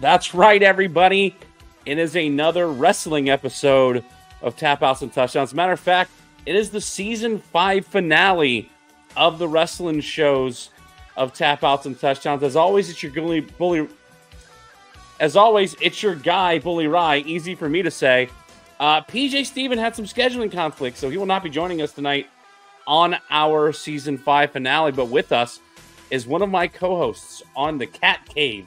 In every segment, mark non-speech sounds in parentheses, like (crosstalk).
That's right, everybody. It is another wrestling episode of Tapouts and Touchdowns. matter of fact, it is the season five finale of the wrestling shows of Tapouts and Touchdowns. As always, it's your bully, bully. As always, it's your guy, Bully Ry. Easy for me to say. Uh, PJ Steven had some scheduling conflicts, so he will not be joining us tonight on our season five finale. But with us is one of my co-hosts on the Cat Cave.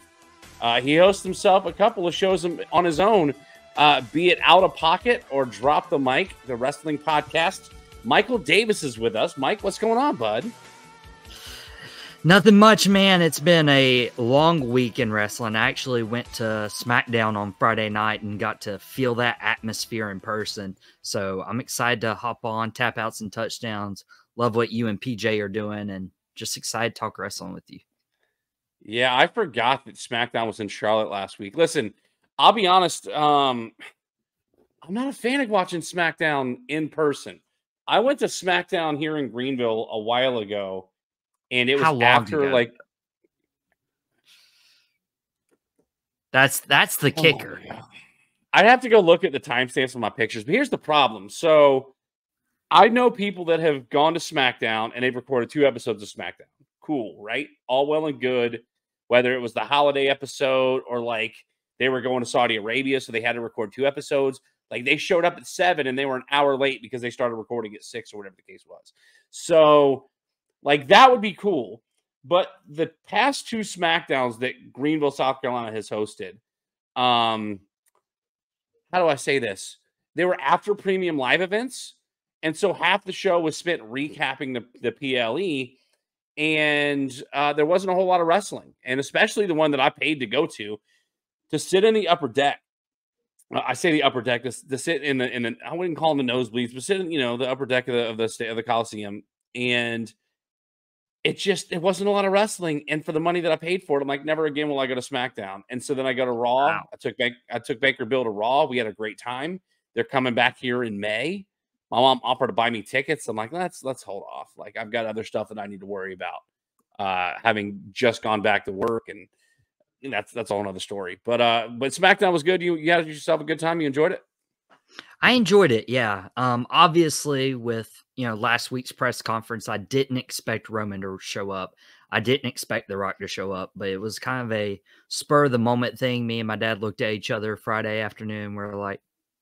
Uh, he hosts himself a couple of shows on his own, uh, be it Out of Pocket or Drop the Mic, the wrestling podcast. Michael Davis is with us. Mike, what's going on, bud? Nothing much, man. It's been a long week in wrestling. I actually went to SmackDown on Friday night and got to feel that atmosphere in person. So I'm excited to hop on, tap outs and touchdowns. Love what you and PJ are doing and just excited to talk wrestling with you. Yeah, I forgot that SmackDown was in Charlotte last week. Listen, I'll be honest. Um, I'm not a fan of watching SmackDown in person. I went to SmackDown here in Greenville a while ago and it was after like that's that's the oh, kicker. I'd have to go look at the timestamps of my pictures, but here's the problem. So I know people that have gone to SmackDown and they've recorded two episodes of SmackDown. Cool, right? All well and good. Whether it was the holiday episode or like they were going to Saudi Arabia, so they had to record two episodes. Like they showed up at seven and they were an hour late because they started recording at six or whatever the case was. So like that would be cool. But the past two SmackDowns that Greenville, South Carolina has hosted, um, how do I say this? They were after premium live events. And so half the show was spent recapping the, the PLE. And uh, there wasn't a whole lot of wrestling. And especially the one that I paid to go to, to sit in the upper deck. Uh, I say the upper deck, to, to sit in the, in the, I wouldn't call them the nosebleeds, but sit in, you know, the upper deck of the, of the, state of the Coliseum. And it just it wasn't a lot of wrestling and for the money that i paid for it i'm like never again will i go to smackdown and so then i go to raw wow. i took i took baker bill to raw we had a great time they're coming back here in may my mom offered to buy me tickets i'm like let's let's hold off like i've got other stuff that i need to worry about uh having just gone back to work and, and that's that's all another story but uh but smackdown was good you you had yourself a good time you enjoyed it I enjoyed it. Yeah. Um, obviously, with you know last week's press conference, I didn't expect Roman to show up. I didn't expect The Rock to show up, but it was kind of a spur of the moment thing. Me and my dad looked at each other Friday afternoon. We are like,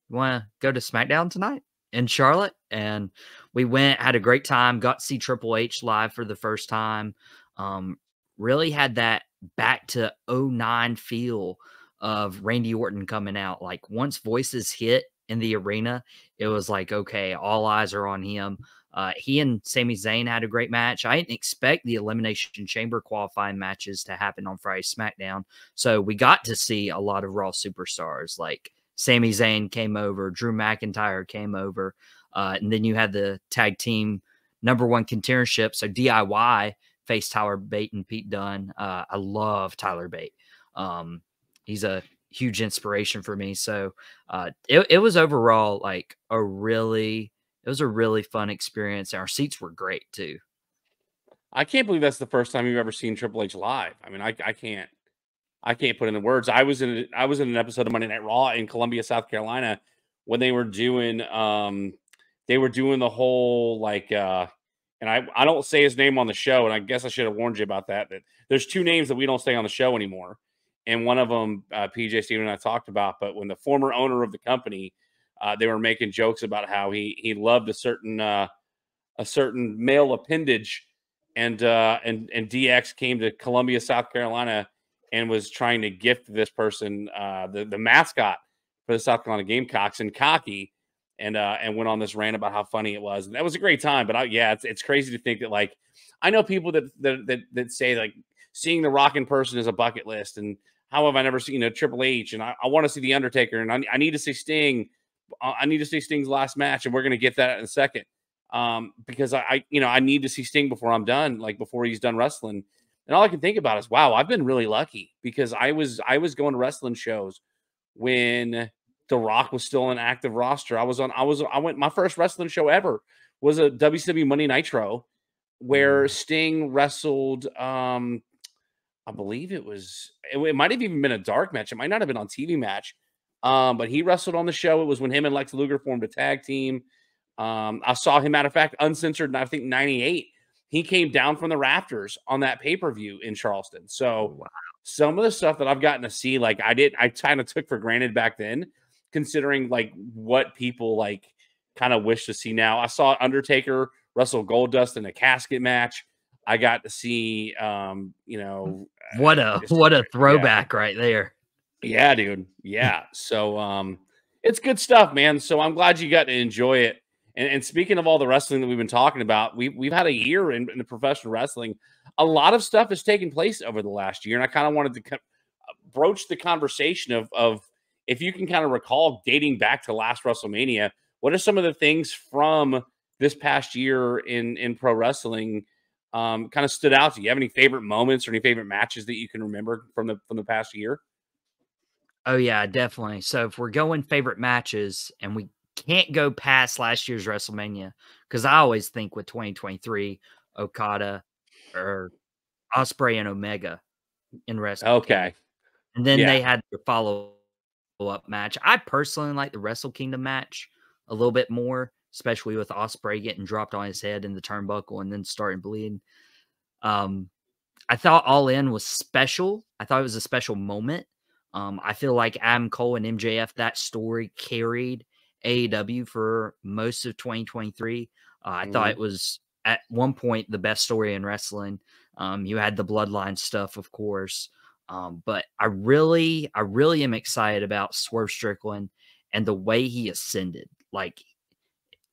you "Want to go to SmackDown tonight in Charlotte?" And we went, had a great time. Got to see Triple H live for the first time. Um, really had that back to 09 feel of Randy Orton coming out. Like once voices hit in the arena, it was like, okay, all eyes are on him. Uh, he and Sami Zayn had a great match. I didn't expect the Elimination Chamber qualifying matches to happen on Friday SmackDown. So we got to see a lot of Raw superstars like Sami Zayn came over, Drew McIntyre came over. Uh, and then you had the tag team number one contendership. So DIY faced Tyler Bate and Pete Dunne. Uh, I love Tyler Bate. Um, he's a huge inspiration for me. So uh, it, it was overall like a really, it was a really fun experience. Our seats were great too. I can't believe that's the first time you've ever seen Triple H live. I mean, I, I can't, I can't put in the words. I was in, I was in an episode of Monday Night Raw in Columbia, South Carolina, when they were doing, um, they were doing the whole like, uh, and I, I don't say his name on the show, and I guess I should have warned you about that. That there's two names that we don't say on the show anymore and one of them uh, PJ Steven and I talked about. But when the former owner of the company, uh, they were making jokes about how he he loved a certain uh, a certain male appendage, and uh, and and DX came to Columbia, South Carolina, and was trying to gift this person uh, the the mascot for the South Carolina Gamecocks and cocky. And, uh, and went on this rant about how funny it was, and that was a great time. But I, yeah, it's, it's crazy to think that like I know people that that that, that say like seeing the Rock in person is a bucket list, and how have I never seen a Triple H? And I, I want to see the Undertaker, and I, I, need to see Sting. Uh, I need to see Sting's last match, and we're going to get that in a second. Um, because I, I, you know, I need to see Sting before I'm done, like before he's done wrestling. And all I can think about is, wow, I've been really lucky because I was I was going to wrestling shows when The Rock was still an active roster. I was on I was I went my first wrestling show ever was a WCW Monday Nitro where mm. Sting wrestled um I believe it was. It, it might have even been a dark match. It might not have been on TV match. Um, but he wrestled on the show. It was when him and Lex Luger formed a tag team. Um, I saw him, matter of fact, uncensored, I think 98. He came down from the rafters on that pay per view in Charleston. So, wow. some of the stuff that I've gotten to see, like I did, I kind of took for granted back then, considering like what people like kind of wish to see now. I saw Undertaker wrestle Goldust in a casket match. I got to see, um, you know, what a what a throwback yeah. right there. Yeah, dude. Yeah. so, um, it's good stuff, man. So I'm glad you got to enjoy it. And, and, speaking of all the wrestling that we've been talking about, we, we've had a year in, in the professional wrestling. A lot of stuff has taken place over the last year. And I kind of wanted to co- broach the conversation of, of if you can kind of recall dating back to last WrestleMania, what are some of the things from this past year in, in pro wrestling um, kind of stood out to you? you? Have any favorite moments or any favorite matches that you can remember from the from the past year? Oh yeah, definitely. So if we're going favorite matches and we can't go past last year's WrestleMania because I always think with 2023 Okada or Ospreay and Omega in wrestling. Okay. And then yeah. they had the follow up match. I personally like the Wrestle Kingdom match a little bit more, especially with Ospreay getting dropped on his head in the turnbuckle and then starting bleeding. Um, I thought All In was special. I thought it was a special moment. Um, I feel like Adam Cole and MJF that story carried AEW for most of 2023. Uh, I mm-hmm. thought it was at one point the best story in wrestling. Um, you had the bloodline stuff, of course, um, but I really, I really am excited about Swerve Strickland and the way he ascended. Like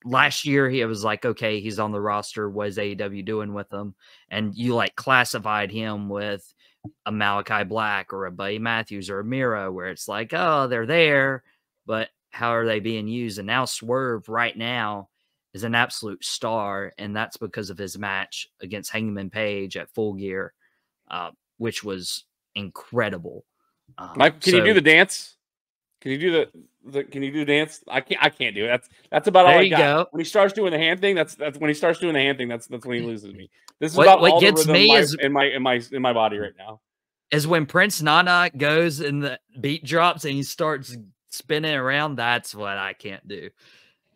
last year, he was like, okay, he's on the roster. What is AEW doing with him? And you like classified him with a Malachi Black or a Buddy Matthews or a Miro, where it's like, oh, they're there, but how are they being used? And now Swerve right now is an absolute star, and that's because of his match against Hangman Page at Full Gear, uh, which was incredible. Um, Mike, can so, you do the dance? Can you do the, the, Can you do the dance? I can't. I can't do it. That's that's about all I got. Go. When he starts doing the hand thing, that's that's when he starts doing the hand thing. That's that's when he loses me. This is what, about what all gets the me my, is in my in my in my body right now. Is when Prince Nana goes and the beat drops and he starts spinning around. That's what I can't do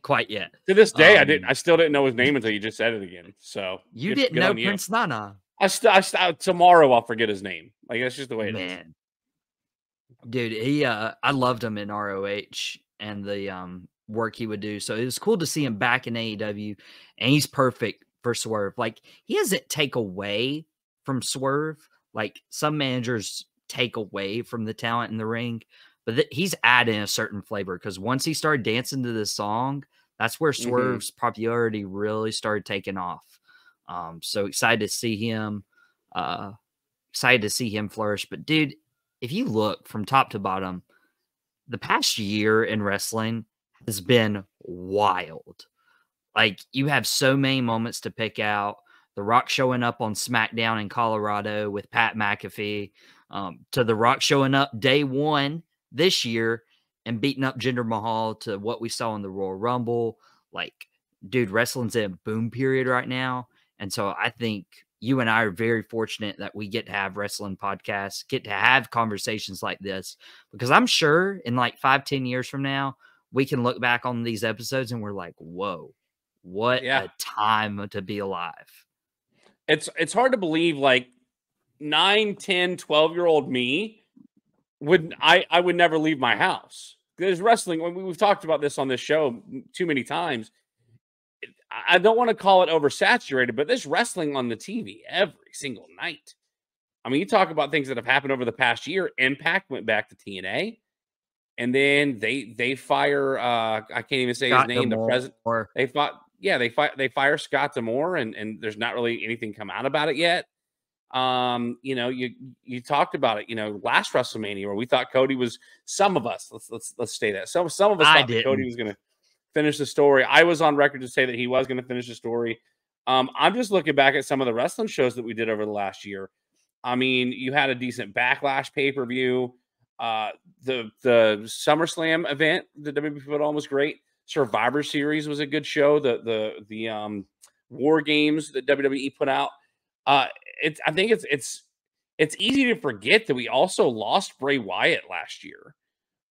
quite yet. To this day, um, I didn't. I still didn't know his name until you just said it again. So you didn't know Prince you. Nana. I, st- I st- tomorrow I'll forget his name. Like that's just the way it Man. is. Dude, he uh I loved him in ROH and the um work he would do. So it was cool to see him back in AEW and he's perfect for Swerve. Like he doesn't take away from Swerve. Like some managers take away from the talent in the ring, but th- he's adding a certain flavor because once he started dancing to this song, that's where mm-hmm. Swerve's mm-hmm. popularity really started taking off. Um, so excited to see him. Uh, excited to see him flourish. But dude, if you look from top to bottom, the past year in wrestling has been wild. Like you have so many moments to pick out. The Rock showing up on SmackDown in Colorado with Pat McAfee, um, to The Rock showing up day one this year and beating up Jinder Mahal to what we saw in the Royal Rumble. Like, dude, wrestling's in a boom period right now. And so I think you and I are very fortunate that we get to have wrestling podcasts, get to have conversations like this, because I'm sure in like five, ten years from now, we can look back on these episodes and we're like, whoa, what yeah. a time to be alive. It's it's hard to believe like 9, 10, 12 year old me would I I would never leave my house. There's wrestling. We've talked about this on this show too many times. I don't want to call it oversaturated, but there's wrestling on the TV every single night. I mean, you talk about things that have happened over the past year. Impact went back to TNA, and then they they fire. uh I can't even say Scott his name. D'Amore. The president. They fought. Yeah, they fight. They fire Scott D'Amore, and and there's not really anything come out about it yet. Um, you know, you you talked about it, you know, last WrestleMania where we thought Cody was some of us, let's let's let's stay that. Some some of us I thought Cody was gonna finish the story. I was on record to say that he was gonna finish the story. Um, I'm just looking back at some of the wrestling shows that we did over the last year. I mean, you had a decent backlash pay-per-view. Uh, the the SummerSlam event, the WWE put on was great. Survivor Series was a good show. The the the um war games that WWE put out. Uh, it's I think it's it's it's easy to forget that we also lost Bray Wyatt last year.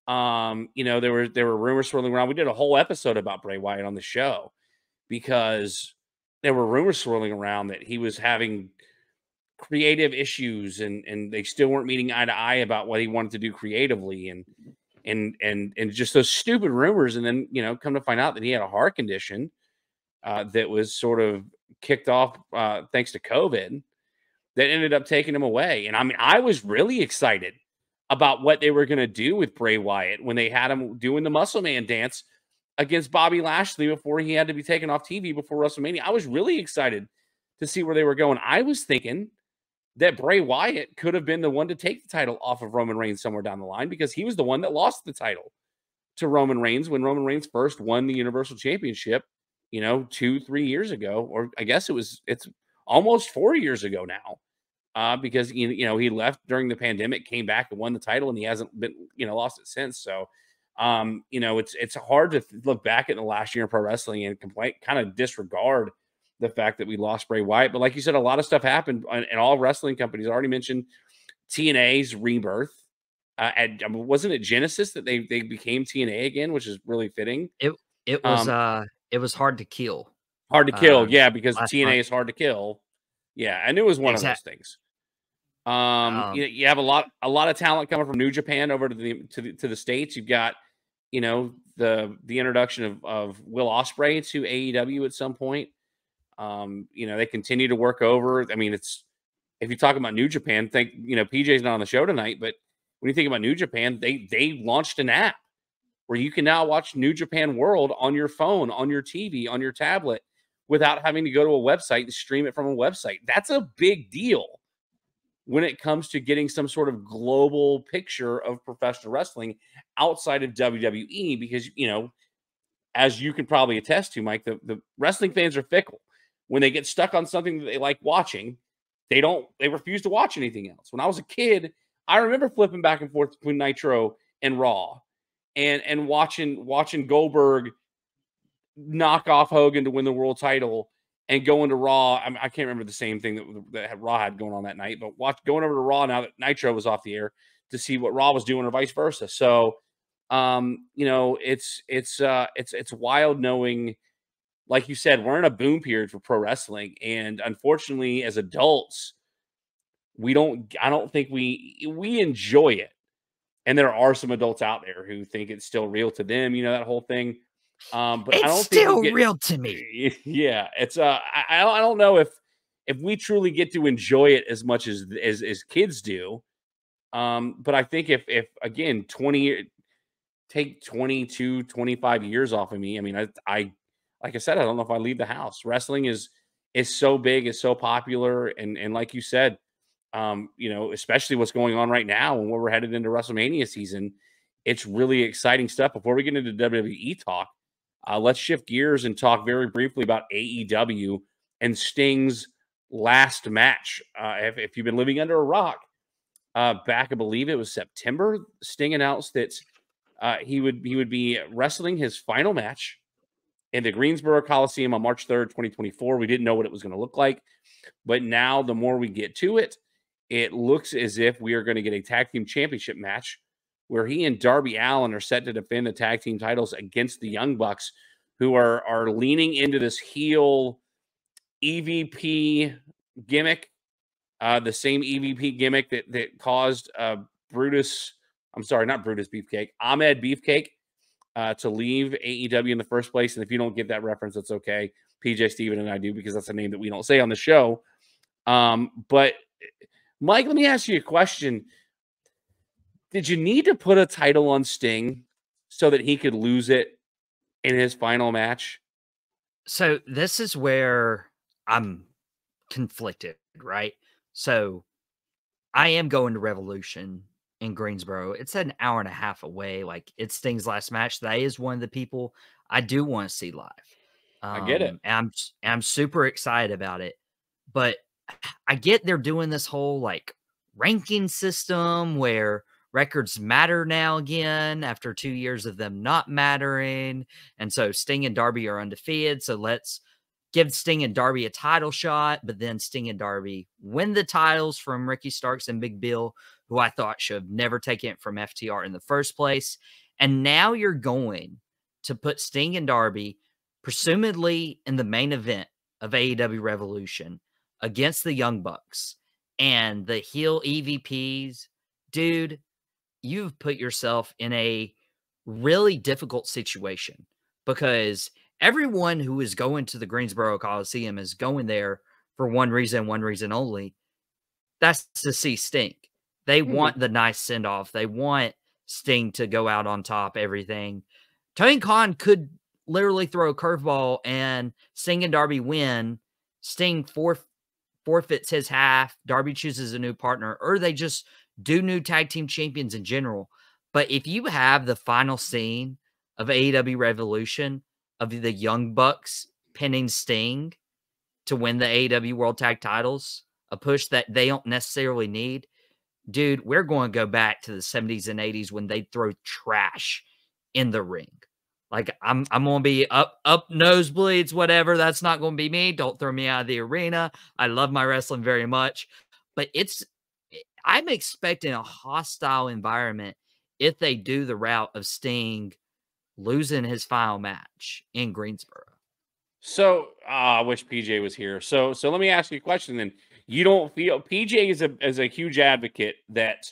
Um, you know, there were there were rumors swirling around. We did a whole episode about Bray Wyatt on the show because there were rumors swirling around that he was having creative issues and and they still weren't meeting eye to eye about what he wanted to do creatively and and and and just those stupid rumors and then you know come to find out that he had a heart condition uh, that was sort of kicked off uh, thanks to covid that ended up taking him away. And i mean i was really excited about what they were going to do with bray wyatt when they had him doing the muscle man dance against bobby lashley before he had to be taken off tv before wrestlemania. I was really excited to see where they were going. I was thinking that Bray Wyatt could have been the one to take the title off of Roman Reigns somewhere down the line because he was the one that lost the title to Roman Reigns when Roman Reigns first won the Universal Championship, you know, two, three years ago, or I guess it was, it's almost four years ago now. Uh, because you know he left during the pandemic, came back and won the title, and he hasn't been you know lost it since. So, um, you know it's it's hard to look back at the last year in pro wrestling and complain, kind of disregard the fact that we lost Bray Wyatt. But like you said, a lot of stuff happened, and all wrestling companies I already mentioned TNA's rebirth. Uh, at, wasn't it Genesis that they they became TNA again, which is really fitting. It it was um, uh it was hard to kill. Hard to kill, uh, yeah, because TNA month. is hard to kill. Yeah, and it was one exactly. of those things. Um, um you, you, have a lot a lot of talent coming from New Japan over to the to the, to the states. You've got you know the the introduction of of Will Ospreay to AEW at some point. Um, you know, they continue to work over. I mean, it's if you talk about New Japan, think you know PJ's not on the show tonight, but when you think about New Japan, they they launched an app where you can now watch New Japan World on your phone, on your TV, on your tablet without having to go to a website and stream it from a website. That's a big deal when it comes to getting some sort of global picture of professional wrestling outside of WWE because you know as you can probably attest to Mike the, the wrestling fans are fickle when they get stuck on something that they like watching, they don't they refuse to watch anything else. When I was a kid, I remember flipping back and forth between Nitro and Raw and and watching watching Goldberg knock off Hogan to win the world title and going to Raw. I, mean, I can't remember the same thing that, that Raw had going on that night, but watch going over to Raw now that Nitro was off the air to see what Raw was doing or vice versa. So, um, you know, it's it's uh, it's it's wild knowing like you said, we're in a boom period for pro wrestling. And unfortunately, as adults, we don't, I don't think we, we enjoy it. And there are some adults out there who think it's still real to them, you know, that whole thing. Um, but it's I don't still get, real to me. (laughs) Yeah. It's, uh, I, I don't know if, if we truly get to enjoy it as much as, as, as kids do. Um, but I think if, if again, 20, take 22, 25 years off of me, I mean, I, I like I said, I don't know if I leave the house. Wrestling is is so big, is so popular, and and like you said, um, you know, especially what's going on right now and where we're headed into WrestleMania season, it's really exciting stuff. Before we get into WWE talk, uh, let's shift gears and talk very briefly about AEW and Sting's last match. Uh, if, if you've been living under a rock, uh, back I believe it was September, Sting announced that uh, he would he would be wrestling his final match in the Greensboro Coliseum on March 3rd, 2024. We didn't know what it was going to look like. But now, the more we get to it, it looks as if we are going to get a tag team championship match where he and Darby Allin are set to defend the tag team titles against the Young Bucks, who are, are leaning into this heel EVP gimmick, uh, the same EVP gimmick that, that caused uh, Brutus, I'm sorry, not Brutus Beefcake, Ahmed Beefcake uh, to leave AEW in the first place. And if you don't get that reference, that's okay. PJ Steven and I do because that's a name that we don't say on the show. Um, but Mike, let me ask you a question. Did you need to put a title on Sting so that he could lose it in his final match? So this is where I'm conflicted, right? So I am going to Revolution in Greensboro. It's an hour and a half away. Like it's Sting's last match. That is one of the people I do want to see live. Um, I get it. Um, I'm I'm super excited about it. But (sighs) I get they're doing this whole like ranking system where records matter now again after two years of them not mattering. And so Sting and Darby are undefeated. So let's give Sting and Darby a title shot, but then Sting and Darby win the titles from Ricky Starks and Big Bill, who I thought should have never taken it from FTR in the first place. And now you're going to put Sting and Darby, presumably in the main event of AEW Revolution, against the Young Bucks and the heel EVPs. Dude, you've put yourself in a really difficult situation because everyone who is going to the Greensboro Coliseum is going there for one reason, one reason only. That's to see Sting. They mm-hmm. want the nice send off. They want Sting to go out on top, everything. Tony Khan could literally throw a curveball and Sting and Darby win. Sting forf- forfeits his half. Darby chooses a new partner, or they just do new tag team champions in general. But if you have the final scene of AEW Revolution of the Young Bucks pinning Sting to win the AEW World Tag titles, a push that they don't necessarily need, dude, we're going to go back to the 70s and 80s when they throw trash in the ring. Like I'm I'm gonna be up up nosebleeds, whatever. That's not gonna be me. Don't throw me out of the arena. I love my wrestling very much. But it's I'm expecting a hostile environment if they do the route of Sting losing his final match in Greensboro. So uh, I wish PJ was here. So so let me ask you a question then. You don't feel PJ is a is a huge advocate that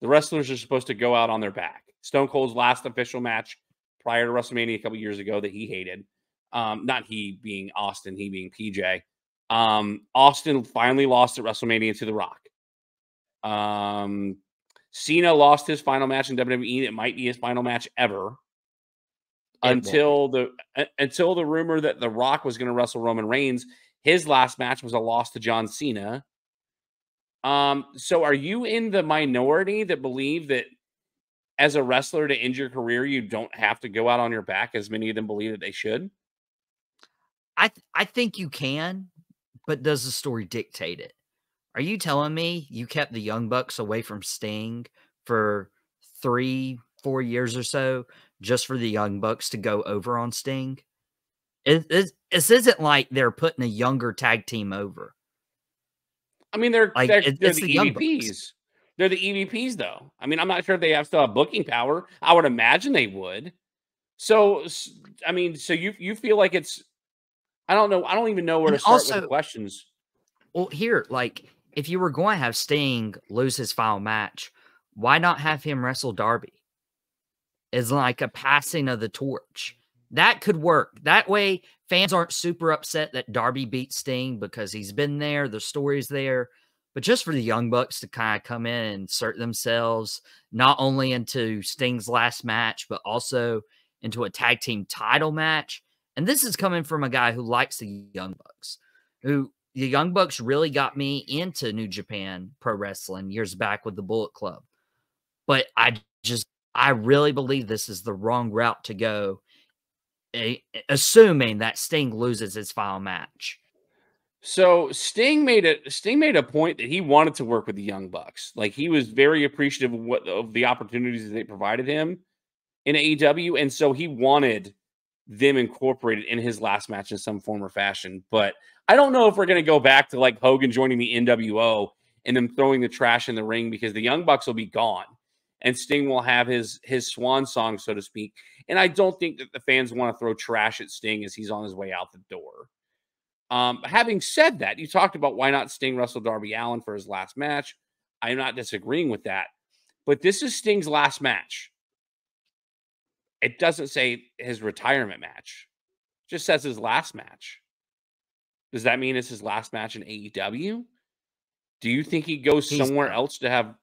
the wrestlers are supposed to go out on their back. Stone Cold's last official match prior to WrestleMania a couple years ago that he hated. Um, not he being Austin, he being PJ. Um, Austin finally lost at WrestleMania to The Rock. Um, Cena lost his final match in WWE. It might be his final match ever until the until the rumor that The Rock was going to wrestle Roman Reigns. His last match was a loss to John Cena. Um, so are you in the minority that believe that as a wrestler to end your career, you don't have to go out on your back as many of them believe that they should? I th- I think you can, but does the story dictate it? Are you telling me you kept the Young Bucks away from Sting for three, four years or so just for the Young Bucks to go over on Sting? It, it, this isn't like they're putting a younger tag team over. I mean, they're like, they're, they're the, the EVPs. They're the EVPs, though. I mean, I'm not sure if they have still have booking power. I would imagine they would. So, I mean, so you you feel like it's I don't know. I don't even know where and to start also, with questions. Well, here, like if you were going to have Sting lose his final match, why not have him wrestle Darby? Is like a passing of the torch. That could work. That way, fans aren't super upset that Darby beat Sting because he's been there. The story's there. But just for the Young Bucks to kind of come in and insert themselves not only into Sting's last match, but also into a tag team title match. And this is coming from a guy who likes the Young Bucks, who the Young Bucks really got me into New Japan Pro Wrestling years back with the Bullet Club. But I just, I really believe this is the wrong route to go, eh, assuming that Sting loses his final match. So Sting made a Sting made a point that he wanted to work with the Young Bucks. Like he was very appreciative of what of the opportunities that they provided him in AEW, and so he wanted them incorporated in his last match in some form or fashion. But I don't know if we're going to go back to like Hogan joining the NWO and them throwing the trash in the ring because the Young Bucks will be gone and Sting will have his his swan song, so to speak. And I don't think that the fans want to throw trash at Sting as he's on his way out the door. Um, having said that, you talked about why not Sting Russell Darby Allin for his last match. I'm not disagreeing with that, but this is Sting's last match. It doesn't say his retirement match; it just says his last match. Does that mean it's his last match in AEW? Do you think he goes He's somewhere else to have?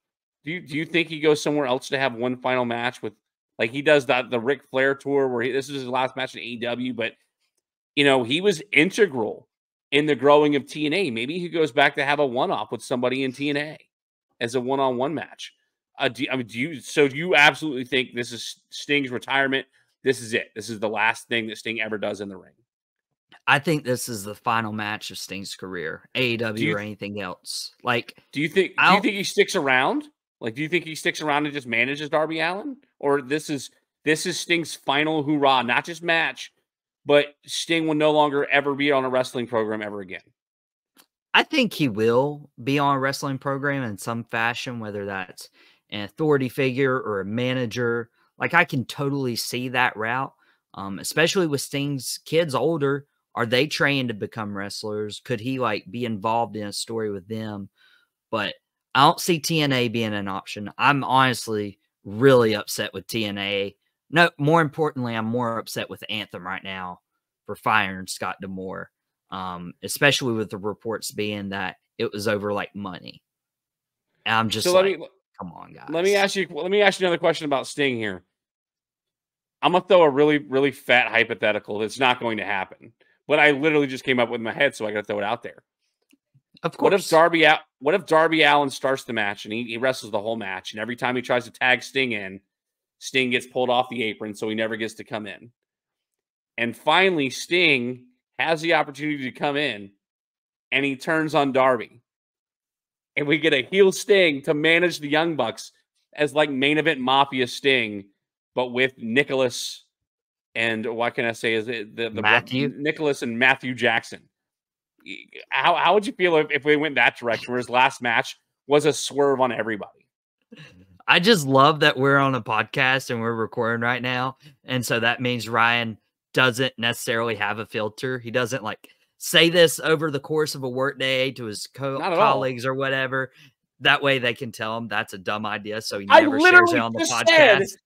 Do you do you think he goes somewhere else to have one final match with, like he does that the Ric Flair tour where he, this is his last match in AEW, but you know he was integral in the growing of TNA. Maybe he goes back to have a one off with somebody in TNA as a one on one match. Uh, do, I mean, do you? So do you absolutely think this is Sting's retirement? This is it. This is the last thing that Sting ever does in the ring. I think this is the final match of Sting's career, AEW you, or anything else. Like, do you think? Do you think he sticks around? Like, do you think he sticks around and just manages Darby Allin, or this is this is Sting's final hoorah, not just match, but Sting will no longer ever be on a wrestling program ever again. I think he will be on a wrestling program in some fashion, whether that's an authority figure or a manager. Like I can totally see that route, um, especially with Sting's kids older. Are they trained to become wrestlers? Could he like be involved in a story with them? But I don't see TNA being an option. I'm honestly really upset with TNA. No, more importantly, I'm more upset with Anthem right now for firing Scott D'Amore, um, especially with the reports being that it was over like money. And I'm just so like, let me, come on, guys. Let me ask you. Let me ask you another question about Sting here. I'm gonna throw a really, really fat hypothetical that's not going to happen, but I literally just came up with my head, so I got to throw it out there. Of course. What if Darby? What if Darby Allin starts the match and he, he wrestles the whole match, and every time he tries to tag Sting in, Sting gets pulled off the apron, so he never gets to come in. And finally, Sting has the opportunity to come in, and he turns on Darby, and we get a heel Sting to manage the Young Bucks as like main event Mafia Sting, but with Nicholas and what can I say? Is it the, the Matthew Nicholas and Matthew Jackson? how how would you feel if, if we went that direction where his last match was a swerve on everybody? I just love that we're on a podcast and we're recording right now. And so that means Ryan doesn't necessarily have a filter. He doesn't like say this over the course of a workday to his co- colleagues all. or whatever. That way they can tell him that's a dumb idea. So he never shares it on the podcast.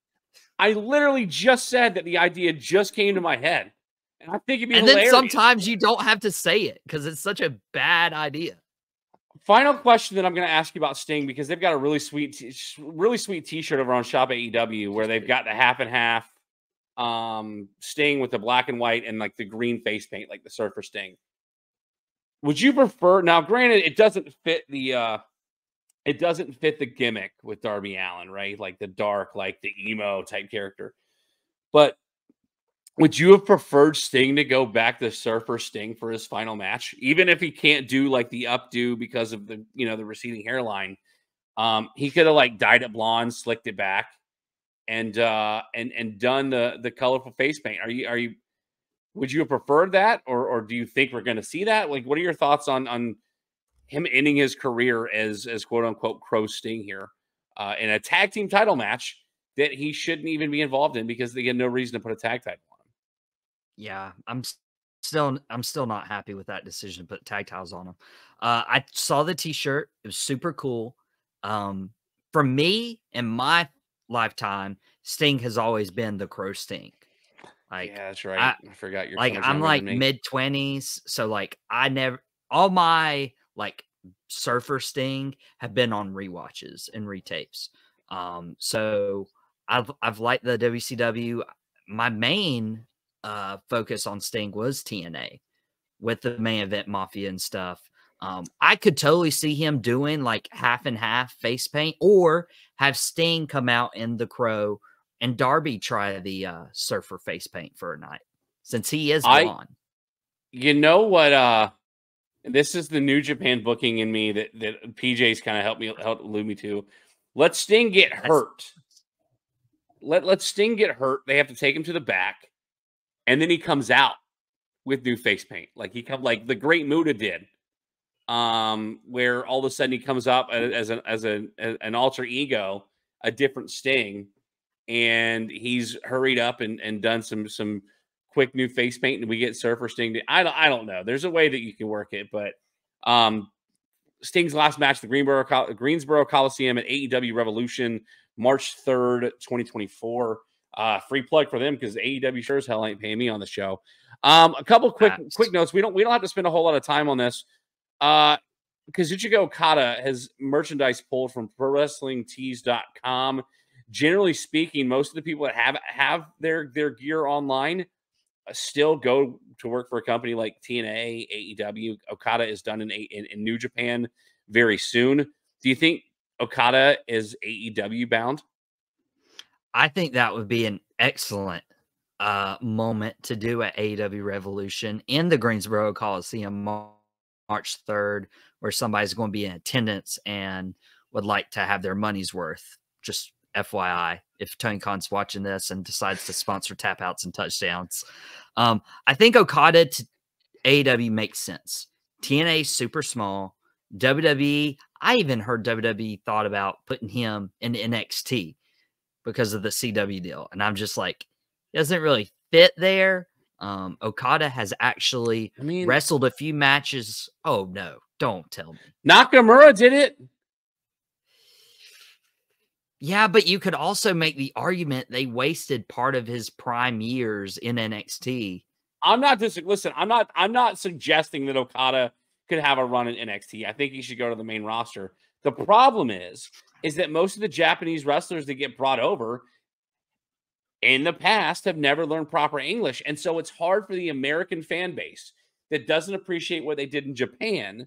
I literally just said that the idea just came to my head. And I think it'd be And hilarious. then sometimes you don't have to say it because it's such a bad idea. Final question that I'm going to ask you about Sting because they've got a really sweet, really sweet T-shirt over on Shop AEW where they've got the half and half um Sting with the black and white and like the green face paint, like the Surfer Sting. Would you prefer now? Granted, it doesn't fit the uh it doesn't fit the gimmick with Darby Allin, right? Like the dark, like the emo type character. But would you have preferred Sting to go back to Surfer Sting for his final match, even if he can't do like the updo because of the you know the receding hairline? Um, he could have like dyed it blonde, slicked it back, and uh, and and done the the colorful face paint. Are you are you? Would you have preferred that, or or do you think we're going to see that? Like, what are your thoughts on on him ending his career as as quote unquote Crow Sting here uh, in a tag team title match that he shouldn't even be involved in because they had no reason to put a tag title? On him. Yeah, I'm still I'm still not happy with that decision to put tag titles on him. Uh, I saw the T-shirt; it was super cool. Um, for me, in my lifetime, Sting has always been the Crow Sting. Like, yeah, that's right. I, I forgot your like. I'm like mid twenties, so like I never all my like Surfer Sting have been on re-watches and retapes. Um, so I've I've liked the WCW. My main uh, focus on Sting was TNA with the main event Mafia and stuff. Um, I could totally see him doing like half and half face paint or have Sting come out in the crow and Darby try the uh, surfer face paint for a night since he is. I, you know what? Uh, this is the New Japan booking in me that, that PJ's kind of helped me help lead me to. Let Sting get hurt. Let let Sting get hurt. They have to take him to the back and then he comes out with new face paint, like he come like the Great Muta did, um, where all of a sudden he comes up as an as a as an alter ego, a different Sting, and he's hurried up and and done some some quick new face paint, and we get Surfer Sting. I don't I don't know. There's a way that you can work it, but um, Sting's last match, the Greenboro Greensboro Coliseum at AEW Revolution, March third, twenty twenty four. Uh, free plug for them because AEW sure as hell ain't paying me on the show. Um, a couple quick That's... quick notes. We don't we don't have to spend a whole lot of time on this. Uh, Kazuchika Okada has merchandise pulled from ProWrestlingTees.com. Generally speaking, most of the people that have have their their gear online still go to work for a company like TNA, AEW. Okada is done in, in, in New Japan very soon. Do you think Okada is AEW bound? I think that would be an excellent uh, moment to do at AEW Revolution in the Greensboro Coliseum March 3rd, where somebody's going to be in attendance and would like to have their money's worth. Just FYI, if Tony Khan's watching this and decides to sponsor tap outs and touchdowns. Um, I think Okada to AEW makes sense. TNA super small. WWE, I even heard WWE thought about putting him in NXT because of the CW deal. And I'm just like, doesn't really fit there. Um, Okada has actually I mean, wrestled a few matches. Oh no, don't tell me. Nakamura did it. Yeah, but you could also make the argument they wasted part of his prime years in NXT. I'm not just listen. I'm not. I'm not suggesting that Okada could have a run in NXT. I think he should go to the main roster. The problem is, is that most of the Japanese wrestlers that get brought over in the past have never learned proper English, and so it's hard for the American fan base that doesn't appreciate what they did in Japan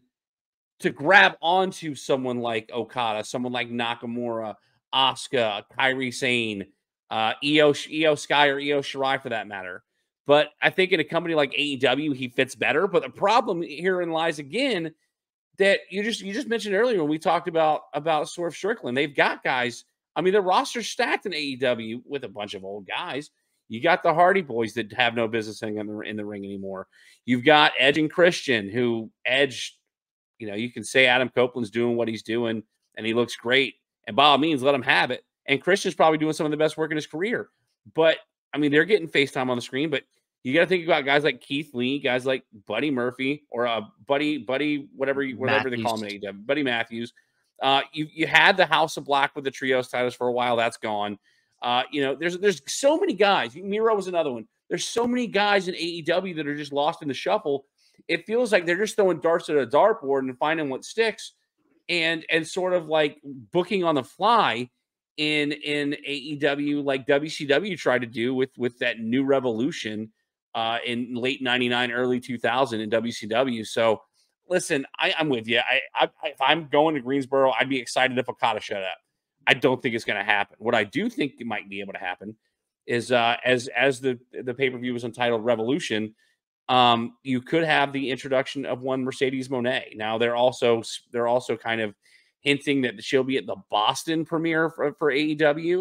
to grab onto someone like Okada, someone like Nakamura, Asuka, Kairi Sane, uh, Iyo Sky, or Io Shirai for that matter. But I think in a company like AEW, he fits better. But the problem herein lies again that you just you just mentioned earlier when we talked about about Swerve Strickland. They've got guys. I mean, the roster's stacked in AEW with a bunch of old guys. You got the Hardy Boys that have no business in the in the ring anymore. You've got Edge and Christian, who Edge, you know, you can say Adam Copeland's doing what he's doing, and he looks great. And by all means, let him have it. And Christian's probably doing some of the best work in his career. But I mean, they're getting FaceTime on the screen, but you got to think about guys like Keith Lee, guys like Buddy Murphy, or uh, Buddy, Buddy, whatever, you, whatever Matthews. they call him in Buddy Matthews. Uh, you you had the House of Black with the trios titles for a while. That's gone. Uh, you know, there's there's so many guys. Miro was another one. There's so many guys in AEW that are just lost in the shuffle. It feels like they're just throwing darts at a dartboard and finding what sticks and and sort of like booking on the fly in in AEW like WCW tried to do with with that new revolution uh, in late 99 early 2000 in WCW so listen I, I'm with you I, I if I'm going to Greensboro I'd be excited if Okada showed up. I don't think it's going to happen. What I do think might be able to happen is uh, as as the the pay-per-view was entitled Revolution um, you could have the introduction of one Mercedes Moné. Now they're also they're also kind of hinting that she'll be at the Boston premiere for, for AEW.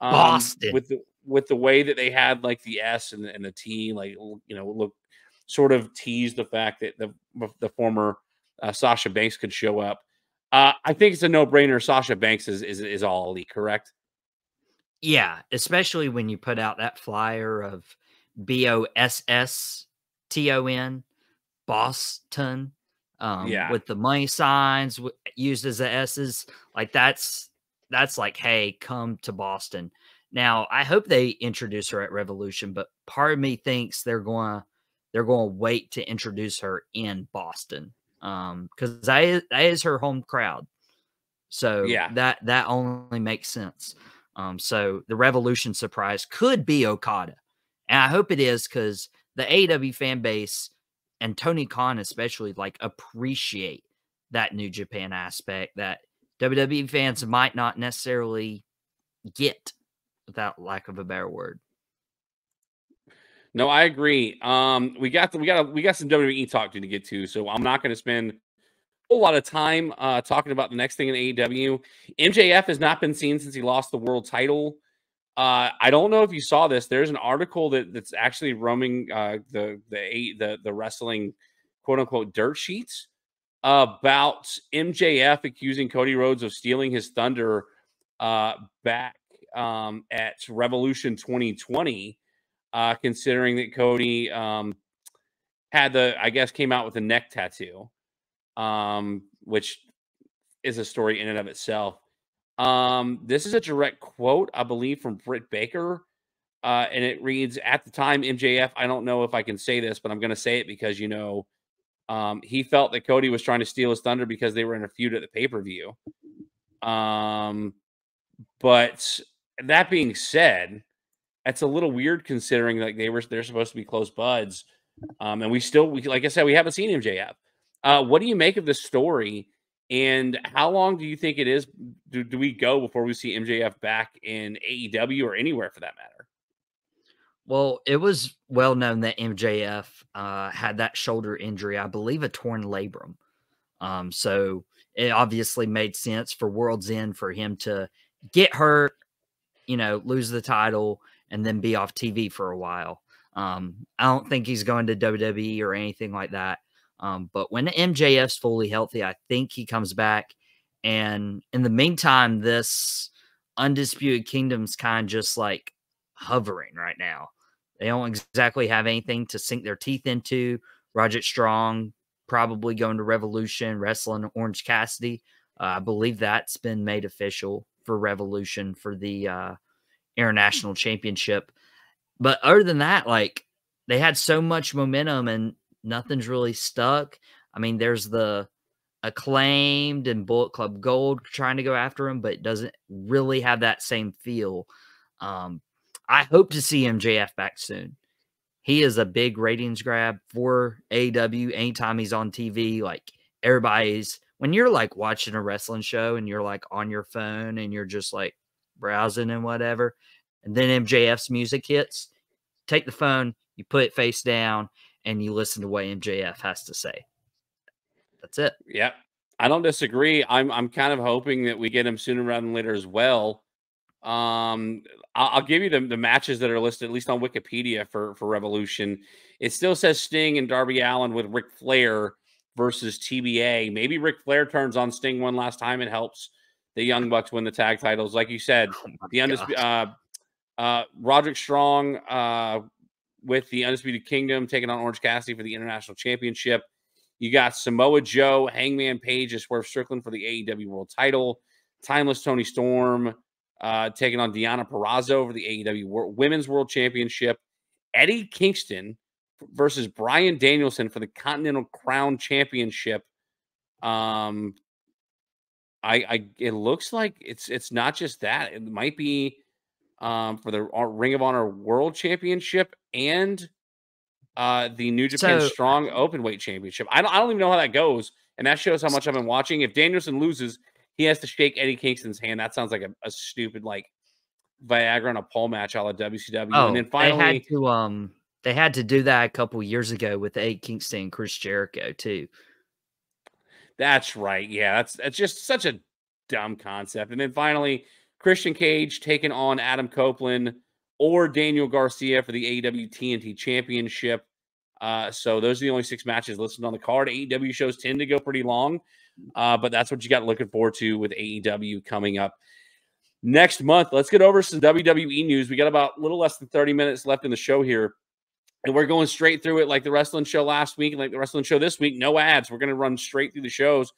Um, Boston with the with the way that they had like the S and, and the T, like you know, look sort of teased the fact that the the former uh, Sasha Banks could show up. Uh, I think it's a no brainer. Sasha Banks is, is is all elite, correct? Yeah, especially when you put out that flyer of B O S S T O N, Boston. Um, yeah. with the money signs used as the S's, like that's that's like, hey, come to Boston. Now, I hope they introduce her at Revolution, but part of me thinks they're going to they're going to wait to introduce her in Boston, um, because that, that is her home crowd. So yeah, that that only makes sense. Um, so the Revolution surprise could be Okada, and I hope it is because the AEW fan base and Tony Khan especially like appreciate that New Japan aspect that WWE fans might not necessarily get without lack of a better word. No, I agree. Um, we got the, we got a, we got some WWE talk to get to, so I'm not going to spend a whole lot of time uh, talking about the next thing in AEW. MJF has not been seen since he lost the world title. Uh, I don't know if you saw this. There's an article that, that's actually roaming uh, the the the the wrestling quote unquote dirt sheets about MJF accusing Cody Rhodes of stealing his thunder uh, back um, at Revolution 2020, uh, considering that Cody um, had the I guess came out with a neck tattoo, um, which is a story in and of itself. Um, this is a direct quote, I believe, from Britt Baker. Uh, and it reads At the time, MJF, I don't know if I can say this, but I'm going to say it because, you know, um, he felt that Cody was trying to steal his thunder because they were in a feud at the pay per view. Um, but that being said, that's a little weird considering like they were they're supposed to be close buds. Um, and we still, we, like I said, we haven't seen MJF. Uh, what do you make of this story? And how long do you think it is? Do, do we go before we see MJF back in AEW or anywhere for that matter? Well, it was well known that MJF uh, had that shoulder injury, I believe a torn labrum. Um, so it obviously made sense for World's End for him to get hurt, you know, lose the title and then be off TV for a while. Um, I don't think he's going to WWE or anything like that. Um, but when MJF's fully healthy, I think he comes back. And in the meantime, this Undisputed Kingdom's kind of just like hovering right now. They don't exactly have anything to sink their teeth into. Roderick Strong probably going to Revolution, wrestling Orange Cassidy. Uh, I believe that's been made official for Revolution for the uh, International Championship. But other than that, like they had so much momentum and nothing's really stuck. I mean, there's the acclaimed and Bullet Club Gold trying to go after him, but it doesn't really have that same feel. Um, I hope to see MJF back soon. He is a big ratings grab for AEW. anytime he's on TV. Like everybody's when you're like watching a wrestling show and you're like on your phone and you're just like browsing and whatever, and then MJF's music hits, take the phone, you put it face down, and you listen to what MJF has to say. That's it. Yeah. I don't disagree. I'm I'm kind of hoping that we get him sooner rather than later as well. Um, I'll, I'll, give you the, the matches that are listed, at least on Wikipedia for for Revolution. It still says Sting and Darby Allin with Ric Flair versus TBA. Maybe Ric Flair turns on Sting one last time and helps the Young Bucks win the tag titles. Like you said, (laughs) oh the undisputed uh, uh, Roderick Strong uh, with the Undisputed Kingdom taking on Orange Cassidy for the International Championship. You got Samoa Joe, Hangman Page, and Swerve Strickland for the AEW World Title. Timeless Toni Storm uh, taking on Deonna Purrazzo for the AEW Women's World Championship. Eddie Kingston versus Bryan Danielson for the Continental Crown Championship. Um, I, I it looks like it's it's not just that. It might be um for the Ring of Honor World Championship and uh the New Japan so, Strong Open Weight Championship. I don't I don't even know how that goes, and that shows how much I've been watching. If Danielson loses, he has to shake Eddie Kingston's hand. That sounds like a, a stupid like Viagra on a pole match all at WCW. Oh, and then finally, they had to um they had to do that a couple years ago with Eddie Kingston and Chris Jericho too. That's right. Yeah, that's that's just such a dumb concept. And then finally, Christian Cage taking on Adam Copeland or Daniel Garcia for the AEW TNT Championship. Uh, so those are the only six matches listed on the card. AEW shows tend to go pretty long. Uh, but that's what you got looking forward to with AEW coming up next month. Let's get over some WWE news. We got about a little less than 30 minutes left in the show here. And we're going straight through it like the wrestling show last week and like the wrestling show this week. No ads. We're going to run straight through the shows.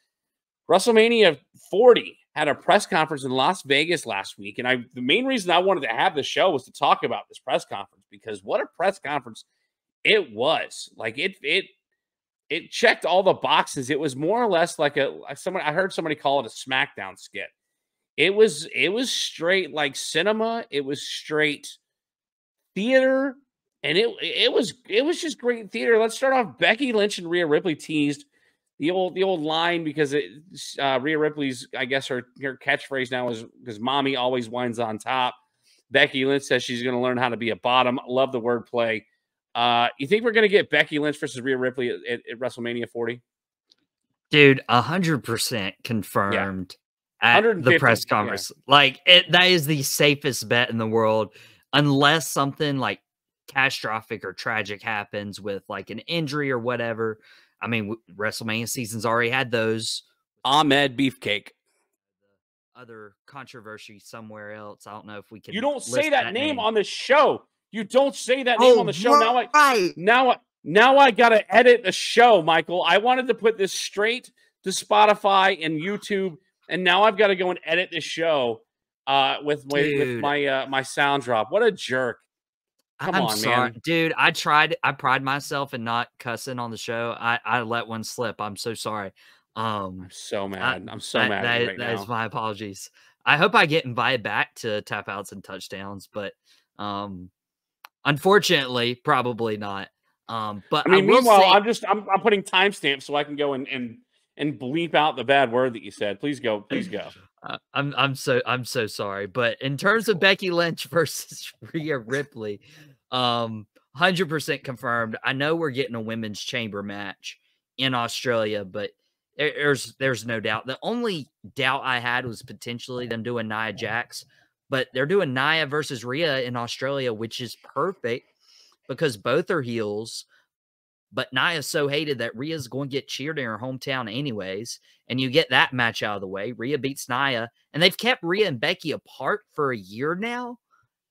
WrestleMania 40 had a press conference in Las Vegas last week. And I the main reason I wanted to have the show was to talk about this press conference because what a press conference it was. Like it it it checked all the boxes. It was more or less like a like someone I heard somebody call it a SmackDown skit. It was it was straight like cinema. It was straight theater, and it it was it was just great theater. Let's start off. Becky Lynch and Rhea Ripley teased the old the old line because it uh, Rhea Ripley's I guess her her catchphrase now is because mommy always winds on top. Becky Lynch says she's going to learn how to be a bottom. Love the wordplay. Uh, you think we're going to get Becky Lynch versus Rhea Ripley at, at, at WrestleMania 40? Dude, 100% confirmed yeah. at the press conference. Yeah. Like, it, that is the safest bet in the world, unless something like catastrophic or tragic happens with like an injury or whatever. I mean, WrestleMania season's already had those. Ahmed Beefcake. Other controversy somewhere else. I don't know if we can. You don't say that, that name, name on the show. You don't say that name oh, on the show. Right. Now I now I now I gotta edit the show, Michael. I wanted to put this straight to Spotify and YouTube, and now I've got to go and edit the show uh, with with, with my uh, my sound drop. What a jerk! Come I'm on, sorry, man. dude. I tried. I pride myself in not cussing on the show. I I let one slip. I'm so sorry. Um, I'm so mad. I, am so that, mad. That, right that is my apologies. I hope I get invited back to Tapouts and Touchdowns, but um, Unfortunately, probably not. Um, but I mean, I meanwhile, say, I'm just I'm, I'm putting timestamps so I can go and and and bleep out the bad word that you said. Please go, please (clears throat) go. I'm I'm so I'm so sorry, but in terms of Becky Lynch (laughs) versus Rhea Ripley, um, hundred percent confirmed. I know we're getting a women's chamber match in Australia, but there's there's no doubt. The only doubt I had was potentially them doing Nia Jax, but they're doing Nia versus Rhea in Australia, which is perfect because both are heels. But Nia's so hated that Rhea's going to get cheered in her hometown anyways. And you get that match out of the way. Rhea beats Nia, and they've kept Rhea and Becky apart for a year now.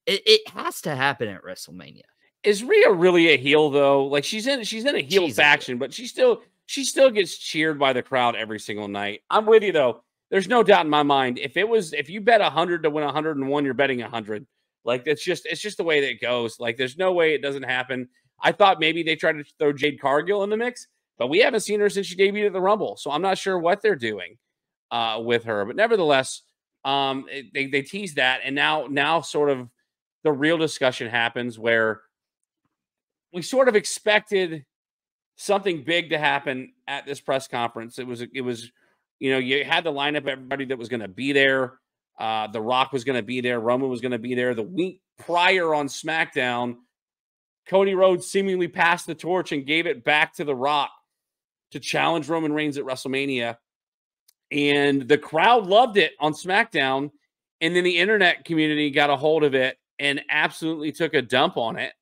It, it has to happen at WrestleMania. Is Rhea really a heel though? Like she's in she's in a heel she's faction, but she still she still gets cheered by the crowd every single night. I'm with you though. There's no doubt in my mind. If it was if you bet 100 to win 101, you're betting 100. Like it's just it's just the way that it goes. Like there's no way it doesn't happen. I thought maybe they tried to throw Jade Cargill in the mix, but we haven't seen her since she debuted at the Rumble. So I'm not sure what they're doing uh, with her. But nevertheless, um, they they tease that, and now now sort of the real discussion happens where we sort of expected something big to happen at this press conference. It was it was you know you had the lineup everybody that was going to be there. Uh, the Rock was going to be there. Roman was going to be there. The week prior on SmackDown, Cody Rhodes seemingly passed the torch and gave it back to The Rock to challenge Roman Reigns at WrestleMania. And the crowd loved it on SmackDown. And then the internet community got a hold of it and absolutely took a dump on it.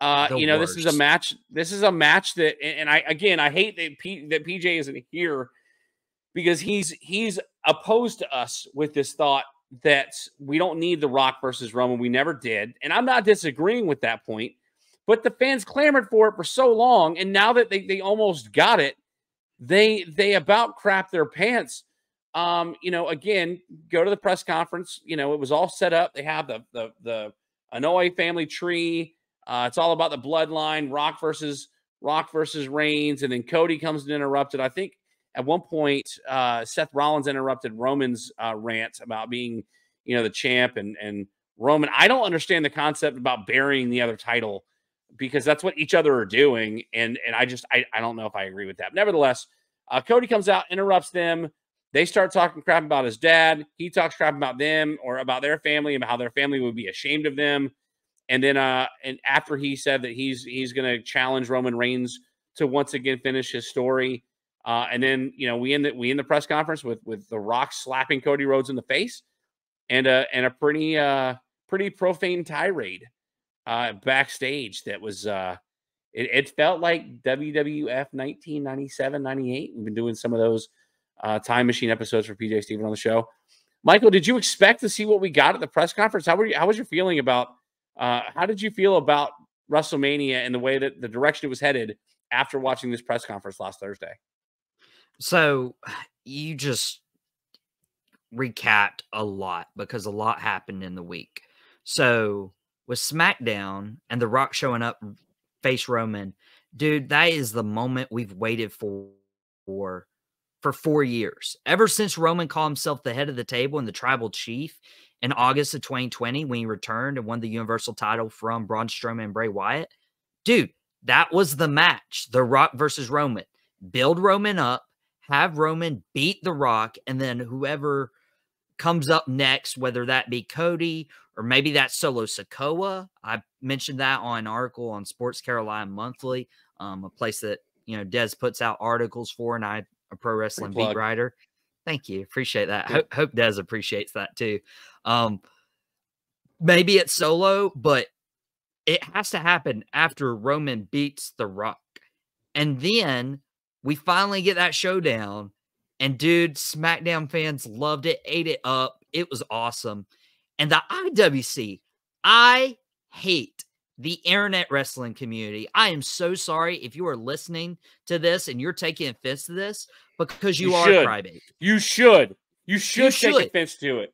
Uh, you know, worst. this is a match. This is a match that, and I again, I hate that P, that PJ isn't here because he's he's opposed to us with this thought that we don't need the Rock versus Roman. We never did. And I'm not disagreeing with that point, but the fans clamored for it for so long. And now that they, they almost got it, they they about crap their pants. Um, you know, again, go to the press conference. You know, it was all set up. They have the the the Anoa'i family tree. Uh, it's all about the bloodline, Rock versus Rock versus Reigns, and then Cody comes and interrupted. I think at one point, uh, Seth Rollins interrupted Roman's uh, rant about being, you know, the champ and and Roman. I don't understand the concept about burying the other title because that's what each other are doing, and and I just I, I don't know if I agree with that. Nevertheless, uh, Cody comes out, interrupts them. They start talking crap about his dad. He talks crap about them or about their family and how their family would be ashamed of them. And then, uh, and after he said that he's he's going to challenge Roman Reigns to once again finish his story, uh, and then you know we end the, we end the press conference with with the Rock slapping Cody Rhodes in the face, and a and a pretty uh pretty profane tirade uh backstage that was uh it, it felt like WWF 1997 98. We've been doing some of those uh, time machine episodes for PJ Steven on the show. Michael, did you expect to see what we got at the press conference? How were you, how was your feeling about uh, how did you feel about WrestleMania and the way that the direction it was headed after watching this press conference last Thursday? So you just recapped a lot because a lot happened in the week. So with SmackDown and The Rock showing up face Roman, dude, that is the moment we've waited for for for four years. Ever since Roman called himself the head of the table and the tribal chief in August of 2020 when he returned and won the Universal title from Braun Strowman and Bray Wyatt. Dude, that was the match. The Rock versus Roman. Build Roman up, have Roman beat The Rock, and then whoever comes up next, whether that be Cody or maybe that Solo Sikoa. I mentioned that on an article on Sports Carolina Monthly, um, a place that you know Des puts out articles for, and I a pro wrestling beat writer. Thank you, appreciate that. Hope, hope Des appreciates that too. Um, maybe it's Solo, but it has to happen after Roman beats The Rock, and then we finally get that showdown. And dude, SmackDown fans loved it, ate it up. It was awesome. And the IWC, I hate the internet wrestling community. I am so sorry if you are listening to this and you're taking offense to this because you, you are should. crybaby. You should. You should, you should. take offense to it.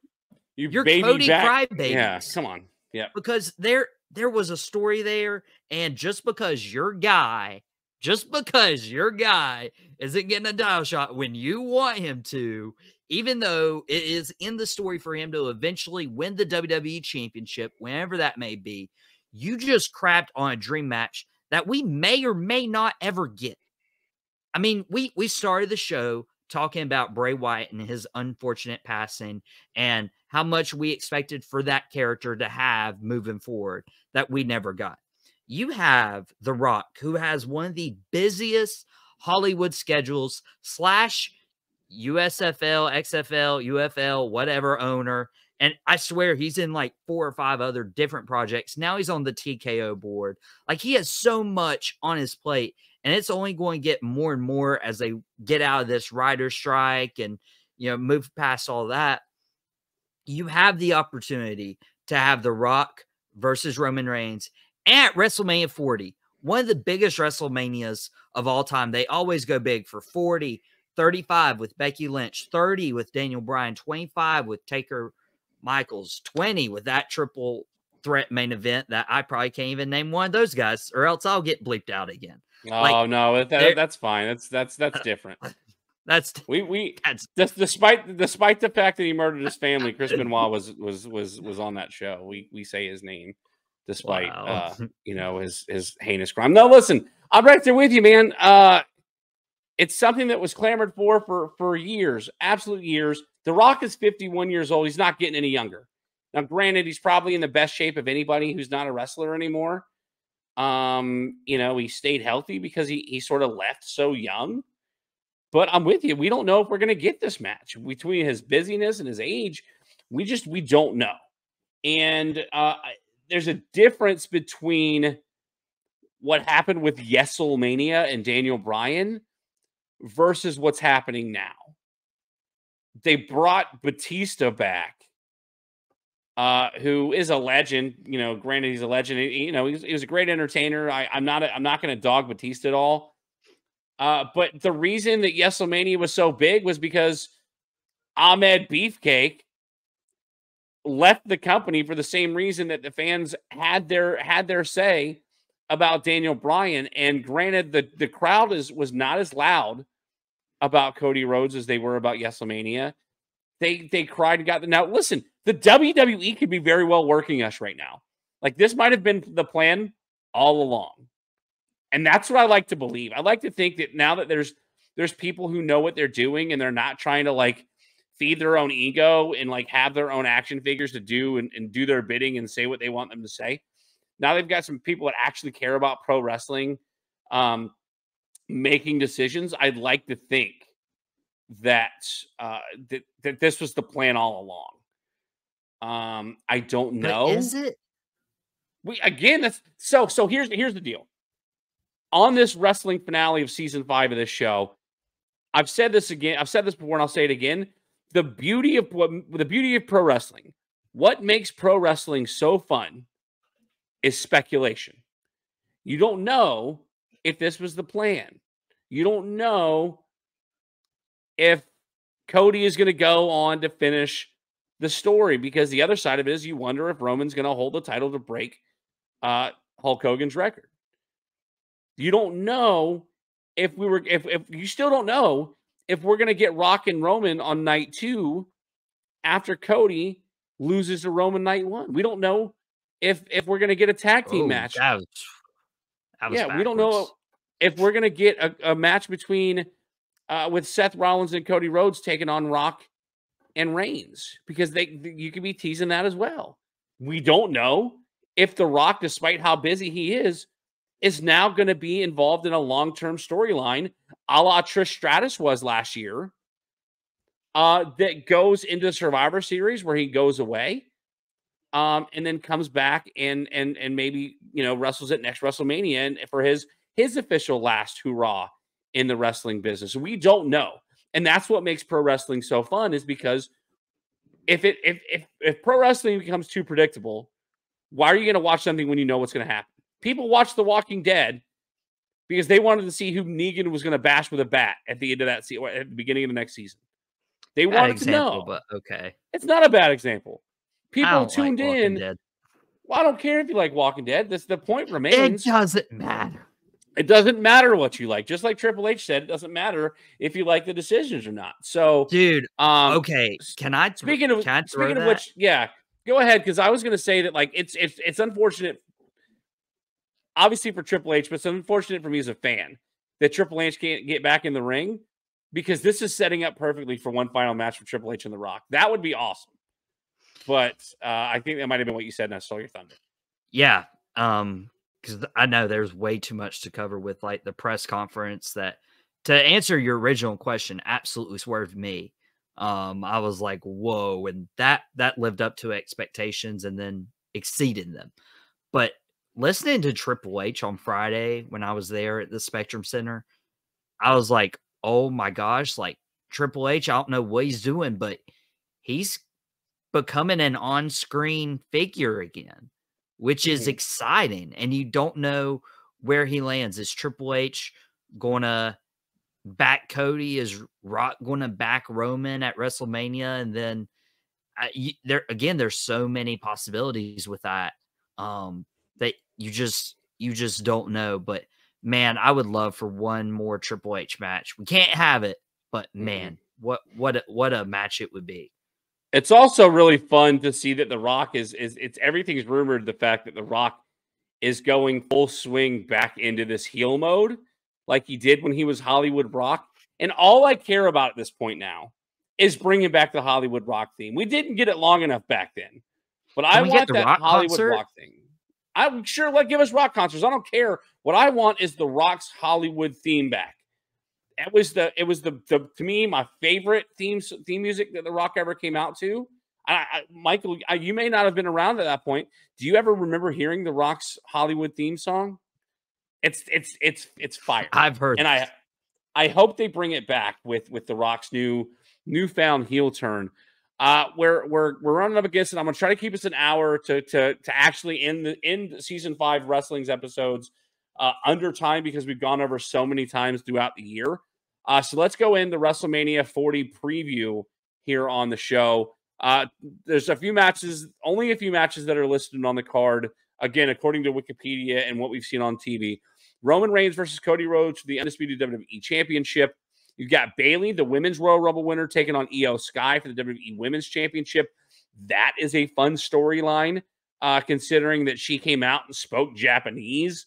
You you're baby Cody back. crybaby. Yeah, come on. Yeah. Because there there was a story there, and just because your guy just because your guy isn't getting a dial shot when you want him to, even though it is in the story for him to eventually win the WWE championship, whenever that may be, you just crapped on a dream match that we may or may not ever get. I mean, we we started the show talking about Bray Wyatt and his unfortunate passing and how much we expected for that character to have moving forward that we never got you have The Rock, who has one of the busiest Hollywood schedules, slash, USFL, XFL, UFL, whatever owner. And I swear he's in like four or five other different projects. Now he's on the TKO board. Like he has so much on his plate, and it's only going to get more and more as they get out of this writer strike and you know move past all that. You have the opportunity to have The Rock versus Roman Reigns at WrestleMania 40, one of the biggest WrestleManias of all time. They always go big for 40, 35 with Becky Lynch, 30 with Daniel Bryan, 25 with Taker Michaels, 20 with that triple threat main event that I probably can't even name one of those guys, or else I'll get bleeped out again. Oh like, no, that, that's fine. That's that's that's (laughs) different. That's we we (laughs) that's, despite despite the fact that he murdered his family, Chris Benoit was was was was on that show. We we say his name despite wow. uh you know his his heinous crime. No, listen, I'm right there with you, man. Uh it's something that was clamored for for for years, absolute years. The Rock is 51 years old. He's not getting any younger. Now, granted, he's probably in the best shape of anybody who's not a wrestler anymore. Um, you know, he stayed healthy because he he sort of left so young. But I'm with you. We don't know if we're going to get this match between his busyness and his age. We just we don't know. And uh, there's a difference between what happened with Yeselmania and Daniel Bryan versus what's happening now. They brought Batista back, uh, who is a legend. You know, granted he's a legend. You know, he's, he was a great entertainer. I, am not. A, I'm not going to dog Batista at all. Uh, but the reason that Yeselmania was so big was because Ahmed Beefcake left the company for the same reason that the fans had their had their say about Daniel Bryan. And granted, the the crowd is was not as loud about Cody Rhodes as they were about Yeselmania. They they cried and got the now. Listen, the WWE could be very well working us right now. Like this might have been the plan all along. And that's what I like to believe. I like to think that now that there's there's people who know what they're doing and they're not trying to like feed their own ego and like have their own action figures to do and, and do their bidding and say what they want them to say. Now they've got some people that actually care about pro wrestling um, making decisions. I'd like to think that uh, that that this was the plan all along. Um, I don't know. But is it? We again. That's so. So here's here's the deal. On this wrestling finale of season five of this show, I've said this again. I've said this before, and I'll say it again. The beauty of what the beauty of pro wrestling, what makes pro wrestling so fun, is speculation. You don't know if this was the plan. You don't know if Cody is going to go on to finish the story because the other side of it is you wonder if Roman's going to hold the title to break uh, Hulk Hogan's record. You don't know if we were if if you still don't know if we're going to get Rock and Roman on night 2 after Cody loses to Roman night 1. We don't know if if we're going to get a tag team oh, match. That was, that was yeah, backwards. we don't know if we're going to get a, a, match between uh, with Seth Rollins and Cody Rhodes taking on Rock and Reigns because they you could be teasing that as well. We don't know if The Rock, despite how busy he is, is now going to be involved in a long term storyline, a la Trish Stratus was last year, uh, that goes into the Survivor Series where he goes away. Um, and then comes back and and and maybe you know wrestles at next WrestleMania and for his his official last hurrah in the wrestling business. We don't know. And that's what makes pro wrestling so fun is because if it if if, if pro wrestling becomes too predictable, why are you going to watch something when you know what's going to happen? People watched The Walking Dead because they wanted to see who Negan was going to bash with a bat at the end of that season, at the beginning of the next season. They bad wanted example, to know, but okay, it's not a bad example. People tuned like in. Well, I don't care if you like Walking Dead. That's the point remains. It doesn't matter. It doesn't matter what you like. Just like Triple H said, it doesn't matter if you like the decisions or not. So, dude, um, okay. Can I? Speaking of I speaking of which, yeah, go ahead because I was going to say that like it's it's it's unfortunate, obviously for Triple H, but it's unfortunate for me as a fan that Triple H can't get back in the ring because this is setting up perfectly for one final match for Triple H and The Rock. That would be awesome. But uh, I think that might have been what you said, and I stole your thunder. Yeah, um, because I know there's way too much to cover with like the press conference that to answer your original question, absolutely swerved me. Um, I was like, whoa, and that that lived up to expectations and then exceeded them. But listening to Triple H on Friday when I was there at the Spectrum Center, I was like, oh my gosh, like Triple H, I don't know what he's doing, but he's becoming an on-screen figure again, which is mm-hmm. exciting. And you don't know where he lands. Is Triple H gonna back Cody? Is Rock gonna back Roman at WrestleMania? And then uh, you, there again, there's so many possibilities with that um, that you just you just don't know. But man, I would love for one more Triple H match. We can't have it, but mm-hmm. man, what what a, what a match it would be. It's also really fun to see that The Rock is is it's everything's rumored the fact that The Rock is going full swing back into this heel mode like he did when he was Hollywood Rock. And all I care about at this point now is bringing back the Hollywood Rock theme. We didn't get it long enough back then, but Can I want that rock Hollywood concert? Rock thing. I'm sure let give us rock concerts. I don't care. What I want is the Rock's Hollywood theme back. It was the it was the, the to me my favorite theme theme music that the Rock ever came out to. I, I, Michael, I, you may not have been around at that point. Do you ever remember hearing the Rock's Hollywood theme song? It's it's it's it's fire. I've heard, and I I hope they bring it back with with the Rock's new newfound heel turn. Uh, we're we're we're running up against it. I'm gonna try to keep us an hour to to to actually end the end season five wrestling's episodes uh, under time because we've gone over so many times throughout the year. Uh, so let's go into WrestleMania 40 preview here on the show. Uh, there's a few matches, only a few matches that are listed on the card. Again, according to Wikipedia and what we've seen on TV. Roman Reigns versus Cody Rhodes for the undisputed WWE Championship. You've got Bayley, the Women's Royal Rumble winner, taking on Iyo Sky for the WWE Women's Championship. That is a fun storyline, uh, considering that she came out and spoke Japanese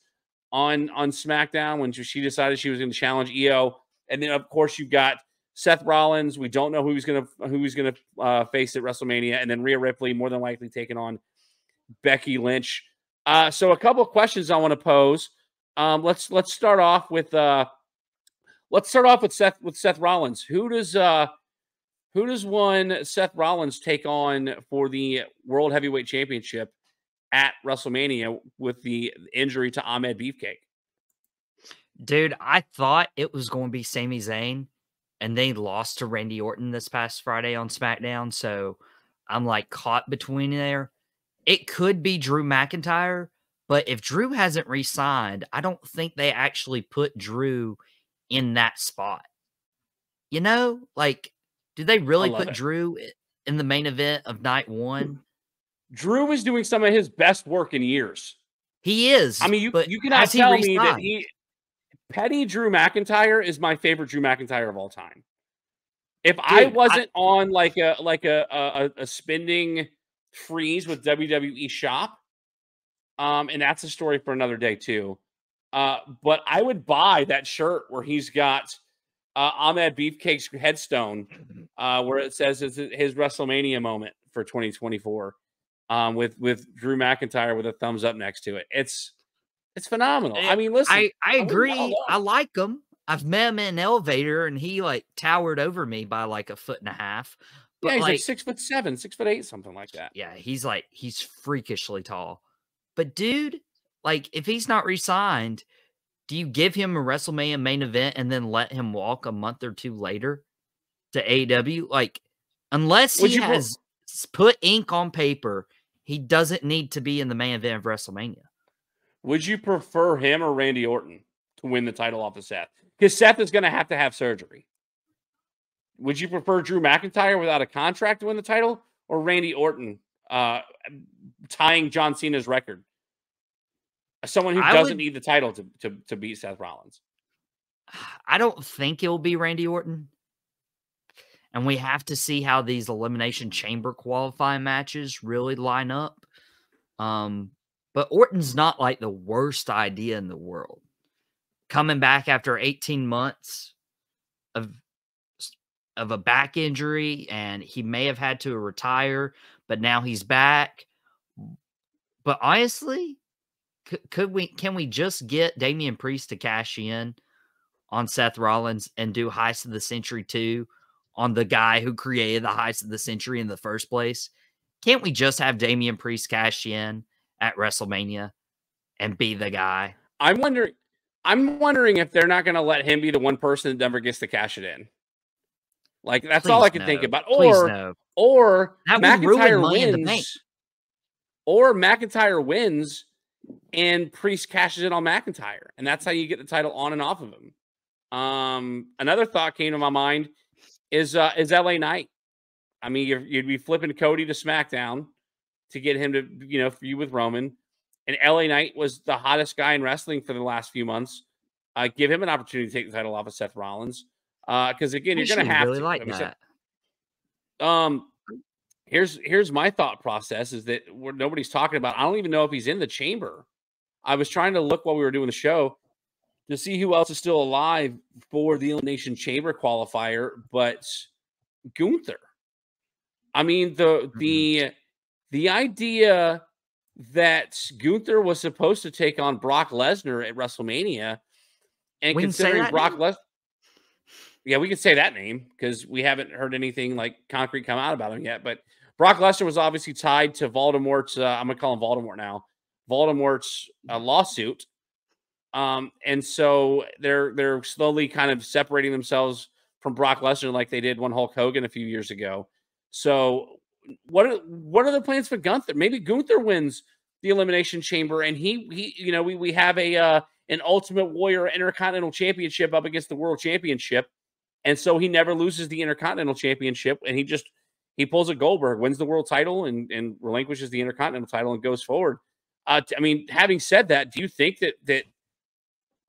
on on SmackDown when she decided she was going to challenge Iyo. And then, of course, you've got Seth Rollins. We don't know who he's going to who he's going to uh, face at WrestleMania, and then Rhea Ripley, more than likely taking on Becky Lynch. Uh, so, a couple of questions I want to pose. Um, let's let's start off with uh, let's start off with Seth with Seth Rollins. Who does uh, who does one Seth Rollins take on for the World Heavyweight Championship at WrestleMania with the injury to Ahmed Beefcake? Dude, I thought it was going to be Sami Zayn, and they lost to Randy Orton this past Friday on SmackDown. So I'm like caught between there. It could be Drew McIntyre, but if Drew hasn't re-signed, I don't think they actually put Drew in that spot. You know, like, do they really put it. Drew in the main event of night one? Drew is doing some of his best work in years. He is. I mean, you you cannot tell me that he petty Drew McIntyre is my favorite Drew McIntyre of all time. If Dude, I wasn't I, on like a like a, a a spending freeze with WWE Shop, um, and that's a story for another day too. Uh, but I would buy that shirt where he's got uh, Ahmed Beefcake's headstone, uh, where it says it's his WrestleMania moment for 2024, um, with with Drew McIntyre with a thumbs up next to it. It's it's phenomenal. I mean, listen, I, I agree. I, I like him. I've met him in an elevator, and he like towered over me by like a foot and a half. But, yeah, he's like, like six foot seven, six foot eight, something like that. Yeah, he's like he's freakishly tall. But dude, like if he's not re-signed, do you give him a WrestleMania main event and then let him walk a month or two later to AEW? Like, unless he has put ink on paper, he doesn't need to be in the main event of WrestleMania. Would you prefer him or Randy Orton to win the title off of Seth? Because Seth is going to have to have surgery. Would you prefer Drew McIntyre without a contract to win the title or Randy Orton uh, tying John Cena's record. Someone who I doesn't would, need the title to, to, to beat Seth Rollins. (sighs) I don't think it will be Randy Orton. And we have to see how these elimination chamber qualifying matches really line up. Um, but Orton's not like the worst idea in the world. Coming back after 18 months of of a back injury and he may have had to retire, but now he's back. But honestly, could, could we can we just get Damian Priest to cash in on Seth Rollins and do Heist of the Century 2 on the guy who created the Heist of the Century in the first place, can't we just have Damian Priest cash in at WrestleMania and be the guy? I'm wondering. I'm wondering if they're not going to let him be the one person that never gets to cash it in. Like that's Please all I can no. think about. Or no. or that McIntyre wins. Or McIntyre wins and Priest cashes in on McIntyre, and that's how you get the title on and off of him. Um, another thought came to my mind is uh, is LA Knight. I mean, you would be flipping Cody to SmackDown to get him to you know feud with Roman, and LA Knight was the hottest guy in wrestling for the last few months. Uh, give him an opportunity to take the title off of Seth Rollins, because uh, again, you're going to have really to. like that. Um, here's here's my thought process: is that nobody's talking about. I don't even know if he's in the chamber. I was trying to look while we were doing the show to see who else is still alive for the Elimination Chamber qualifier, but Gunther. I mean the mm-hmm. the the idea that Gunther was supposed to take on Brock Lesnar at WrestleMania, and considering Brock Lesnar, yeah, we can say that name because we haven't heard anything like concrete come out about him yet. But Brock Lesnar was obviously tied to Voldemort's. Uh, I'm gonna call him Voldemort now. Voldemort's uh, lawsuit um, and so they're they're slowly kind of separating themselves from Brock Lesnar like they did when Hulk Hogan a few years ago. So what are what are the plans for Gunther? Maybe Gunther wins the Elimination Chamber, and he he you know we we have a uh, an Ultimate Warrior Intercontinental Championship up against the World Championship, and so he never loses the Intercontinental Championship, and he just he pulls a Goldberg, wins the world title, and and relinquishes the Intercontinental title and goes forward. Uh, I mean, having said that, do you think that that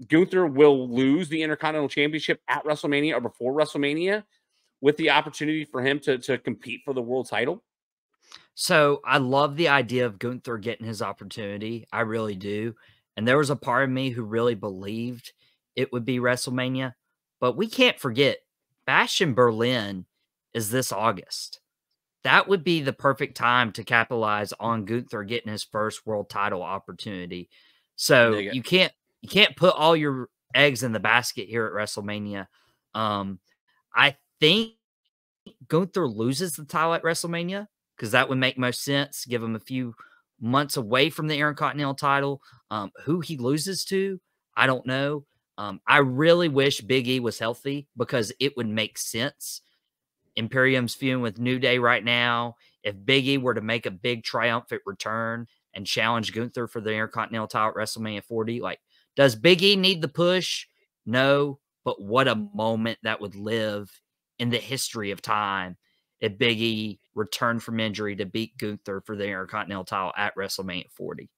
Gunther will lose the Intercontinental Championship at WrestleMania or before WrestleMania with the opportunity for him to, to compete for the world title? So I love the idea of Gunther getting his opportunity. I really do. And there was a part of me who really believed it would be WrestleMania. But we can't forget Bash in Berlin is this August. That would be the perfect time to capitalize on Gunther getting his first world title opportunity. So you can't you can't put all your eggs in the basket here at WrestleMania. Um, I think Gunther loses the title at WrestleMania because that would make most sense. Give him a few months away from the Aaron Intercontinental title. Um, who he loses to, I don't know. Um, I really wish Big E was healthy because it would make sense. Imperium's feuding with New Day right now. If Big E were to make a big triumphant return and challenge Gunther for the Intercontinental title at WrestleMania 40, like does Big E need the push? No, but what a moment that would live in the history of time if Big E returned from injury to beat Gunther for the Intercontinental title at WrestleMania 40.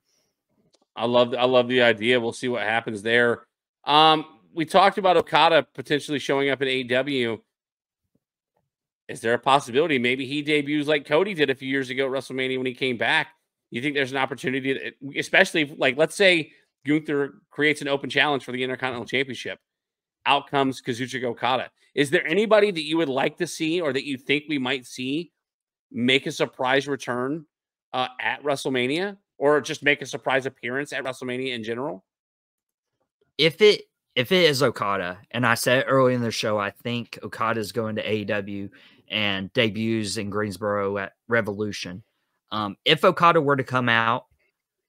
I love I love the idea. We'll see what happens there. Um, we talked about Okada potentially showing up at AEW. Is there a possibility maybe he debuts like Cody did a few years ago at WrestleMania when he came back? You think there's an opportunity, to, especially if, like let's say Gunther creates an open challenge for the Intercontinental Championship. Out comes Kazuchika Okada. Is there anybody that you would like to see or that you think we might see make a surprise return uh, at WrestleMania or just make a surprise appearance at WrestleMania in general? If it if it is Okada, and I said early in the show, I think Okada is going to AEW and debuts in Greensboro at Revolution. Um, if Okada were to come out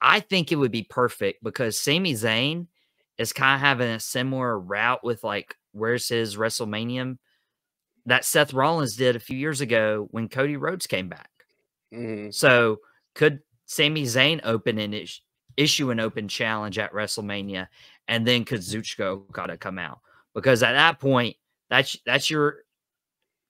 I think it would be perfect because Sami Zayn is kind of having a similar route with like where's his WrestleMania that Seth Rollins did a few years ago when Cody Rhodes came back. Mm-hmm. So could Sami Zayn open and is- issue an open challenge at WrestleMania, and then Kazuchika got to come out because at that point that's that's your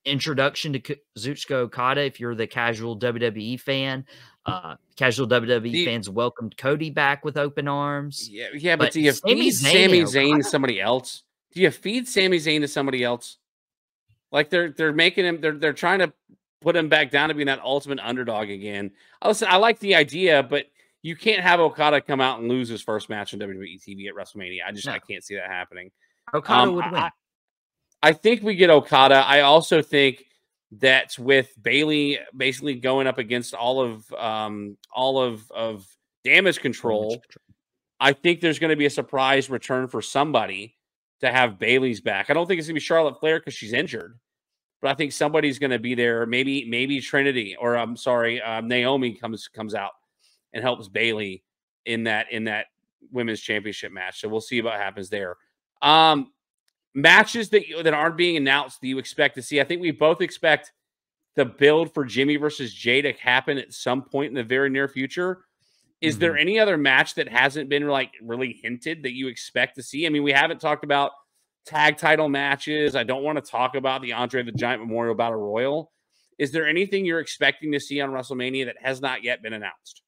introduction to Kazuchika Okada if you're the casual WWE fan. Uh, casual WWE you, fans welcomed Cody back with open arms. Yeah, yeah, but, but do you feed Sami Zayn to somebody else? Do you feed Sami Zayn to somebody else? Like they're they're making him they're they're trying to put him back down to being that ultimate underdog again. Listen, I like the idea, but you can't have Okada come out and lose his first match on WWE TV at WrestleMania. I just no. I can't see that happening. Okada um, would win. I, I think we get Okada. I also think that with Bayley basically going up against all of um, all of of damage control, damage control. I think there's going to be a surprise return for somebody to have Bayley's back. I don't think it's gonna be Charlotte Flair because she's injured, but I think somebody's gonna be there. Maybe maybe Trinity or I'm sorry, um, Naomi comes comes out and helps Bayley in that in that women's championship match. So we'll see what happens there. Um, matches that that aren't being announced that you expect to see. I think we both expect the build for Jimmy versus Jay to happen at some point in the very near future. Is mm-hmm. there any other match that hasn't been like really hinted that you expect to see? I mean, we haven't talked about tag title matches. I don't want to talk about the Andre the Giant Memorial Battle Royal. Is there anything you're expecting to see on WrestleMania that has not yet been announced?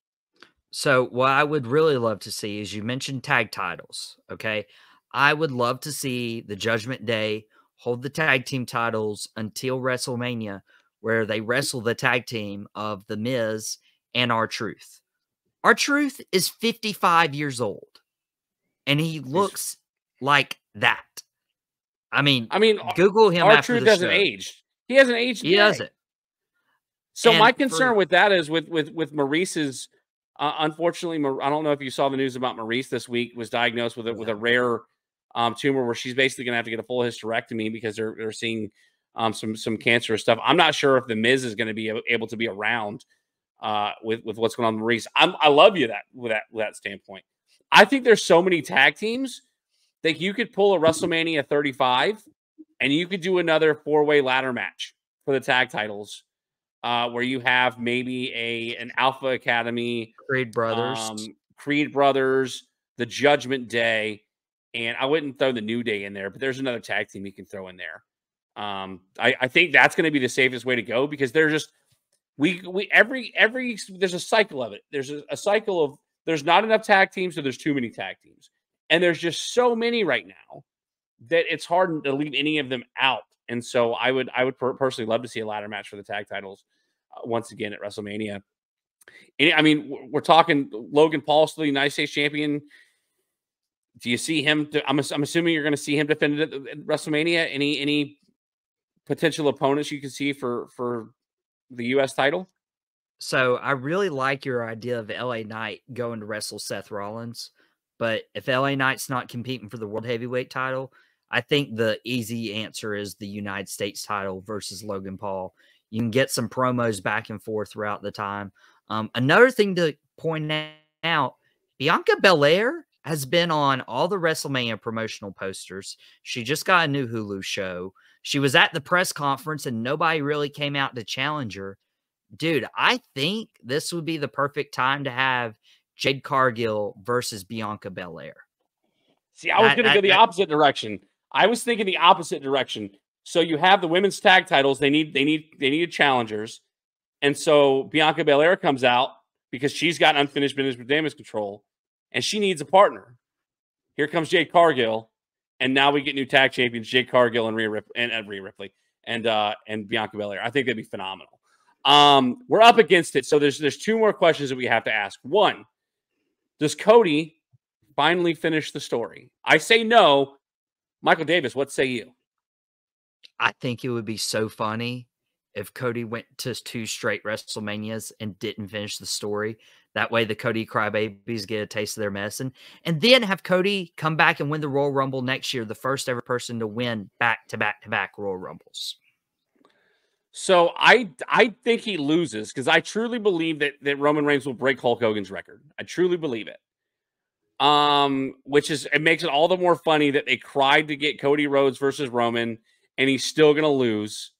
So, what I would really love to see is you mentioned tag titles. Okay. I would love to see the Judgment Day hold the tag team titles until WrestleMania, where they wrestle the tag team of The Miz and R-Truth. Our Truth is 55 years old, and he looks like that. I mean, I mean, Google him. R-Truth hasn't aged. He hasn't aged. He doesn't. So and my concern for, with that is with with with Maryse's uh, unfortunately, I don't know if you saw the news about Maryse this week was diagnosed with a, with a rare um, tumor where she's basically going to have to get a full hysterectomy because they're they're seeing um, some some cancerous stuff. I'm not sure if the Miz is going to be able to be around uh, with with what's going on with Maryse. I'm, I love you that with that with that standpoint. I think there's so many tag teams that you could pull a WrestleMania 35 and you could do another four way ladder match for the tag titles uh, where you have maybe a an Alpha Academy, Creed Brothers, um, Creed Brothers, the Judgment Day, and I wouldn't throw the New Day in there, but there's another tag team you can throw in there. Um, I, I think that's going to be the safest way to go because they're just we we every every there's a cycle of it. There's a, a cycle of there's not enough tag teams, so there's too many tag teams, and there's just so many right now that it's hard to leave any of them out. And so I would I would per- personally love to see a ladder match for the tag titles uh, once again at WrestleMania. I mean, we're talking Logan Paul still the United States champion. Do you see him? I'm, I'm assuming you're going to see him defend it at WrestleMania. Any any potential opponents you can see for for the U.S. title? So I really like your idea of LA Knight going to wrestle Seth Rollins, but if LA Knight's not competing for the World Heavyweight title, I think the easy answer is the United States title versus Logan Paul. You can get some promos back and forth throughout the time. Um, another thing to point out Bianca Belair has been on all the WrestleMania promotional posters. She just got a new Hulu show. She was at the press conference and nobody really came out to challenge her. Dude, I think this would be the perfect time to have Jade Cargill versus Bianca Belair. See, I was going to go the that, opposite direction. I was thinking the opposite direction. So you have the women's tag titles. They need they need they need challengers, and so Bianca Belair comes out because she's got unfinished business with damage control, and she needs a partner. Here comes Jade Cargill, and now we get new tag champions Jade Cargill and Rhea Ripley and, and Rhea Ripley and uh, and Bianca Belair. I think that'd be phenomenal. Um, we're up against it, so there's there's two more questions that we have to ask. One, does Cody finally finish the story? I say no Michael Davis, what say you? I think it would be so funny if Cody went to two straight WrestleManias and didn't finish the story. That way, the Cody crybabies get a taste of their medicine, and then have Cody come back and win the Royal Rumble next year, the first ever person to win back to back to back Royal Rumbles. So I I think he loses because I truly believe that that Roman Reigns will break Hulk Hogan's record. I truly believe it um, which is it makes it all the more funny that they cried to get Cody Rhodes versus Roman, and he's still going to lose.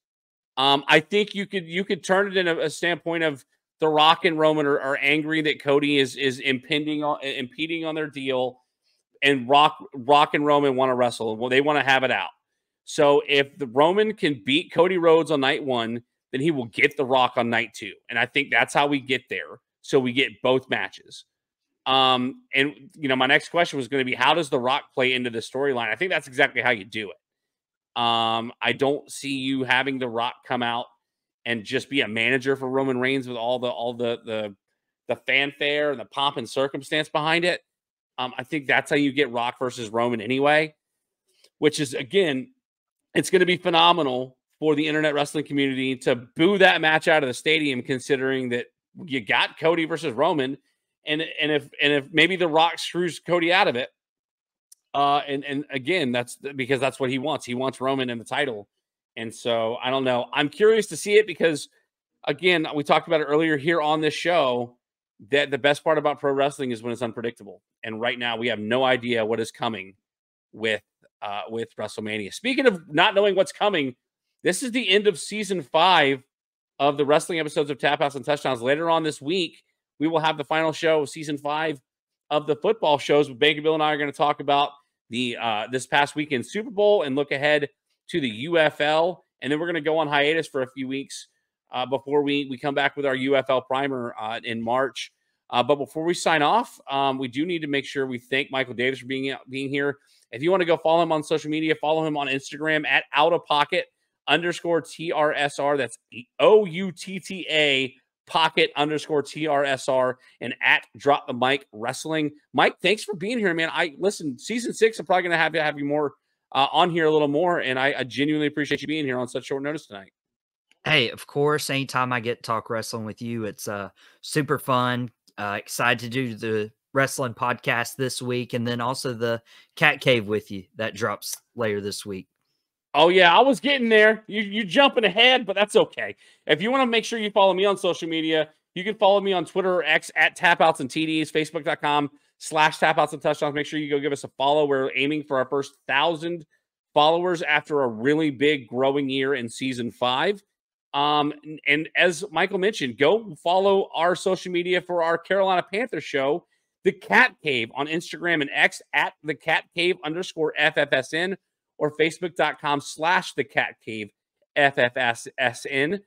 Um, I think you could you could turn it in a, a standpoint of the Rock and Roman are, are, angry that Cody is is impending on impeding on their deal, and Rock Rock and Roman want to wrestle. Well, they want to have it out. So if the Roman can beat Cody Rhodes on night one, then he will get the Rock on night two, and I think that's how we get there. So we get both matches. Um, and you know, my next question was going to be how does The Rock play into the storyline? I think that's exactly how you do it. Um, I don't see you having The Rock come out and just be a manager for Roman Reigns with all the all the the the fanfare and the pomp and circumstance behind it. Um, I think that's how you get Rock versus Roman anyway, which is again, it's going to be phenomenal for the internet wrestling community to boo that match out of the stadium, considering that you got Cody versus Roman and and if and if maybe the Rock screws Cody out of it, Uh, and and again, that's because that's what he wants. He wants Roman in the title, and so I don't know. I'm curious to see it because, again, we talked about it earlier here on this show that the best part about pro wrestling is when it's unpredictable. And right now, we have no idea what is coming with uh, with WrestleMania. Speaking of not knowing what's coming, this is the end of season five of the wrestling episodes of Tapouts and Touchdowns. Later on this week, we will have the final show of season five of the football shows. Baker Bill and I are going to talk about the uh, this past weekend Super Bowl and look ahead to the UFL, and then we're going to go on hiatus for a few weeks uh, before we we come back with our UFL primer uh, in March. Uh, but before we sign off, um, we do need to make sure we thank Michael Davis for being being here. If you want to go follow him on social media, follow him on Instagram at out of pocket underscore TRSR. That's O U T T A pocket underscore TRSR and at drop the mic wrestling. Mike, thanks for being here, man. I listen, season six, I'm probably going to have to have you more uh, on here a little more. And I, I genuinely appreciate you being here on such short notice tonight. Hey, of course, anytime I get to talk wrestling with you, it's uh, super fun. Uh, excited to do the wrestling podcast this week and then also the cat cave with you that drops later this week. Oh yeah, I was getting there. You you jumping ahead, but that's okay. If you want to make sure you follow me on social media, you can follow me on Twitter or X at tapouts and TDs, facebook.com slash tapouts and touchdowns. Make sure you go give us a follow. We're aiming for our first thousand followers after a really big growing year in season five. Um, and as Michael mentioned, go follow our social media for our Carolina Panther show, The Cat Cave on Instagram and X at The Cat Cave underscore FFSN or facebook.com slash The Cat Cave FFSN.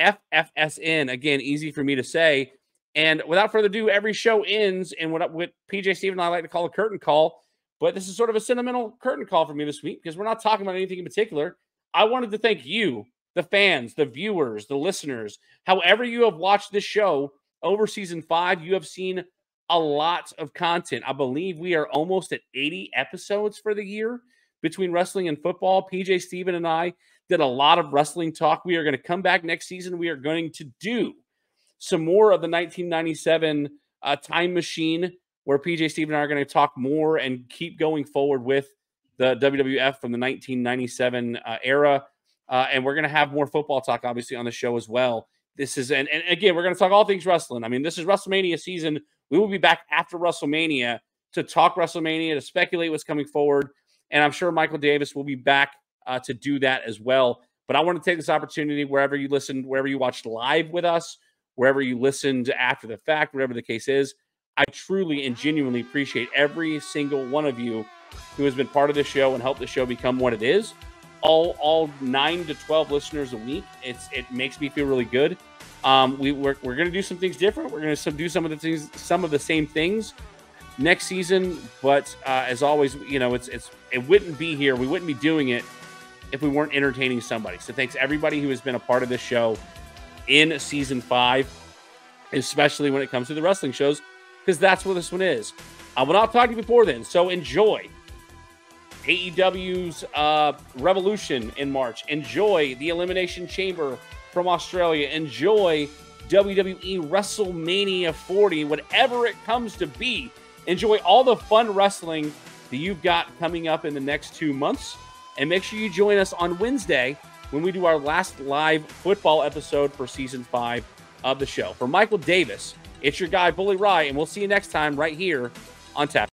FFSN, again, easy for me to say. And without further ado, every show ends in what, what PJ Steven and I like to call a curtain call. But this is sort of a sentimental curtain call for me this week because we're not talking about anything in particular. I wanted to thank you the fans, the viewers, the listeners, however you have watched this show over season five, you have seen a lot of content. I believe we are almost at 80 episodes for the year between wrestling and football. PJ Steven and I did a lot of wrestling talk. We are going to come back next season. We are going to do some more of the 1997 uh, time machine where PJ Steve and I are going to talk more and keep going forward with the WWF from the 1997 uh, era. Uh, and we're going to have more football talk, obviously, on the show as well. This is, and, and again, we're going to talk all things wrestling. I mean, this is WrestleMania season. We will be back after WrestleMania to talk WrestleMania, to speculate what's coming forward. And I'm sure Michael Davis will be back uh, to do that as well. But I want to take this opportunity wherever you listened, wherever you watched live with us, wherever you listened after the fact, whatever the case is. I truly and genuinely appreciate every single one of you who has been part of the show and helped the show become what it is all all nine to twelve listeners a week. It's it makes me feel really good. Um, we we're, we're gonna do some things different. We're gonna do some of the things, some of the same things next season. But uh, as always, you know, it's it's it wouldn't be here. We wouldn't be doing it if we weren't entertaining somebody. So thanks everybody who has been a part of this show in season five, especially when it comes to the wrestling shows, because that's what this one is. I will not talk to you before then. So enjoy AEW's uh, Revolution in March. Enjoy the Elimination Chamber from Australia. Enjoy WWE WrestleMania 40, whatever it comes to be. Enjoy all the fun wrestling that you've got coming up in the next two months. And make sure you join us on Wednesday when we do our last live football episode for season five of the show. For Michael Davis, it's your guy, Bully Ry, and we'll see you next time right here on Tap.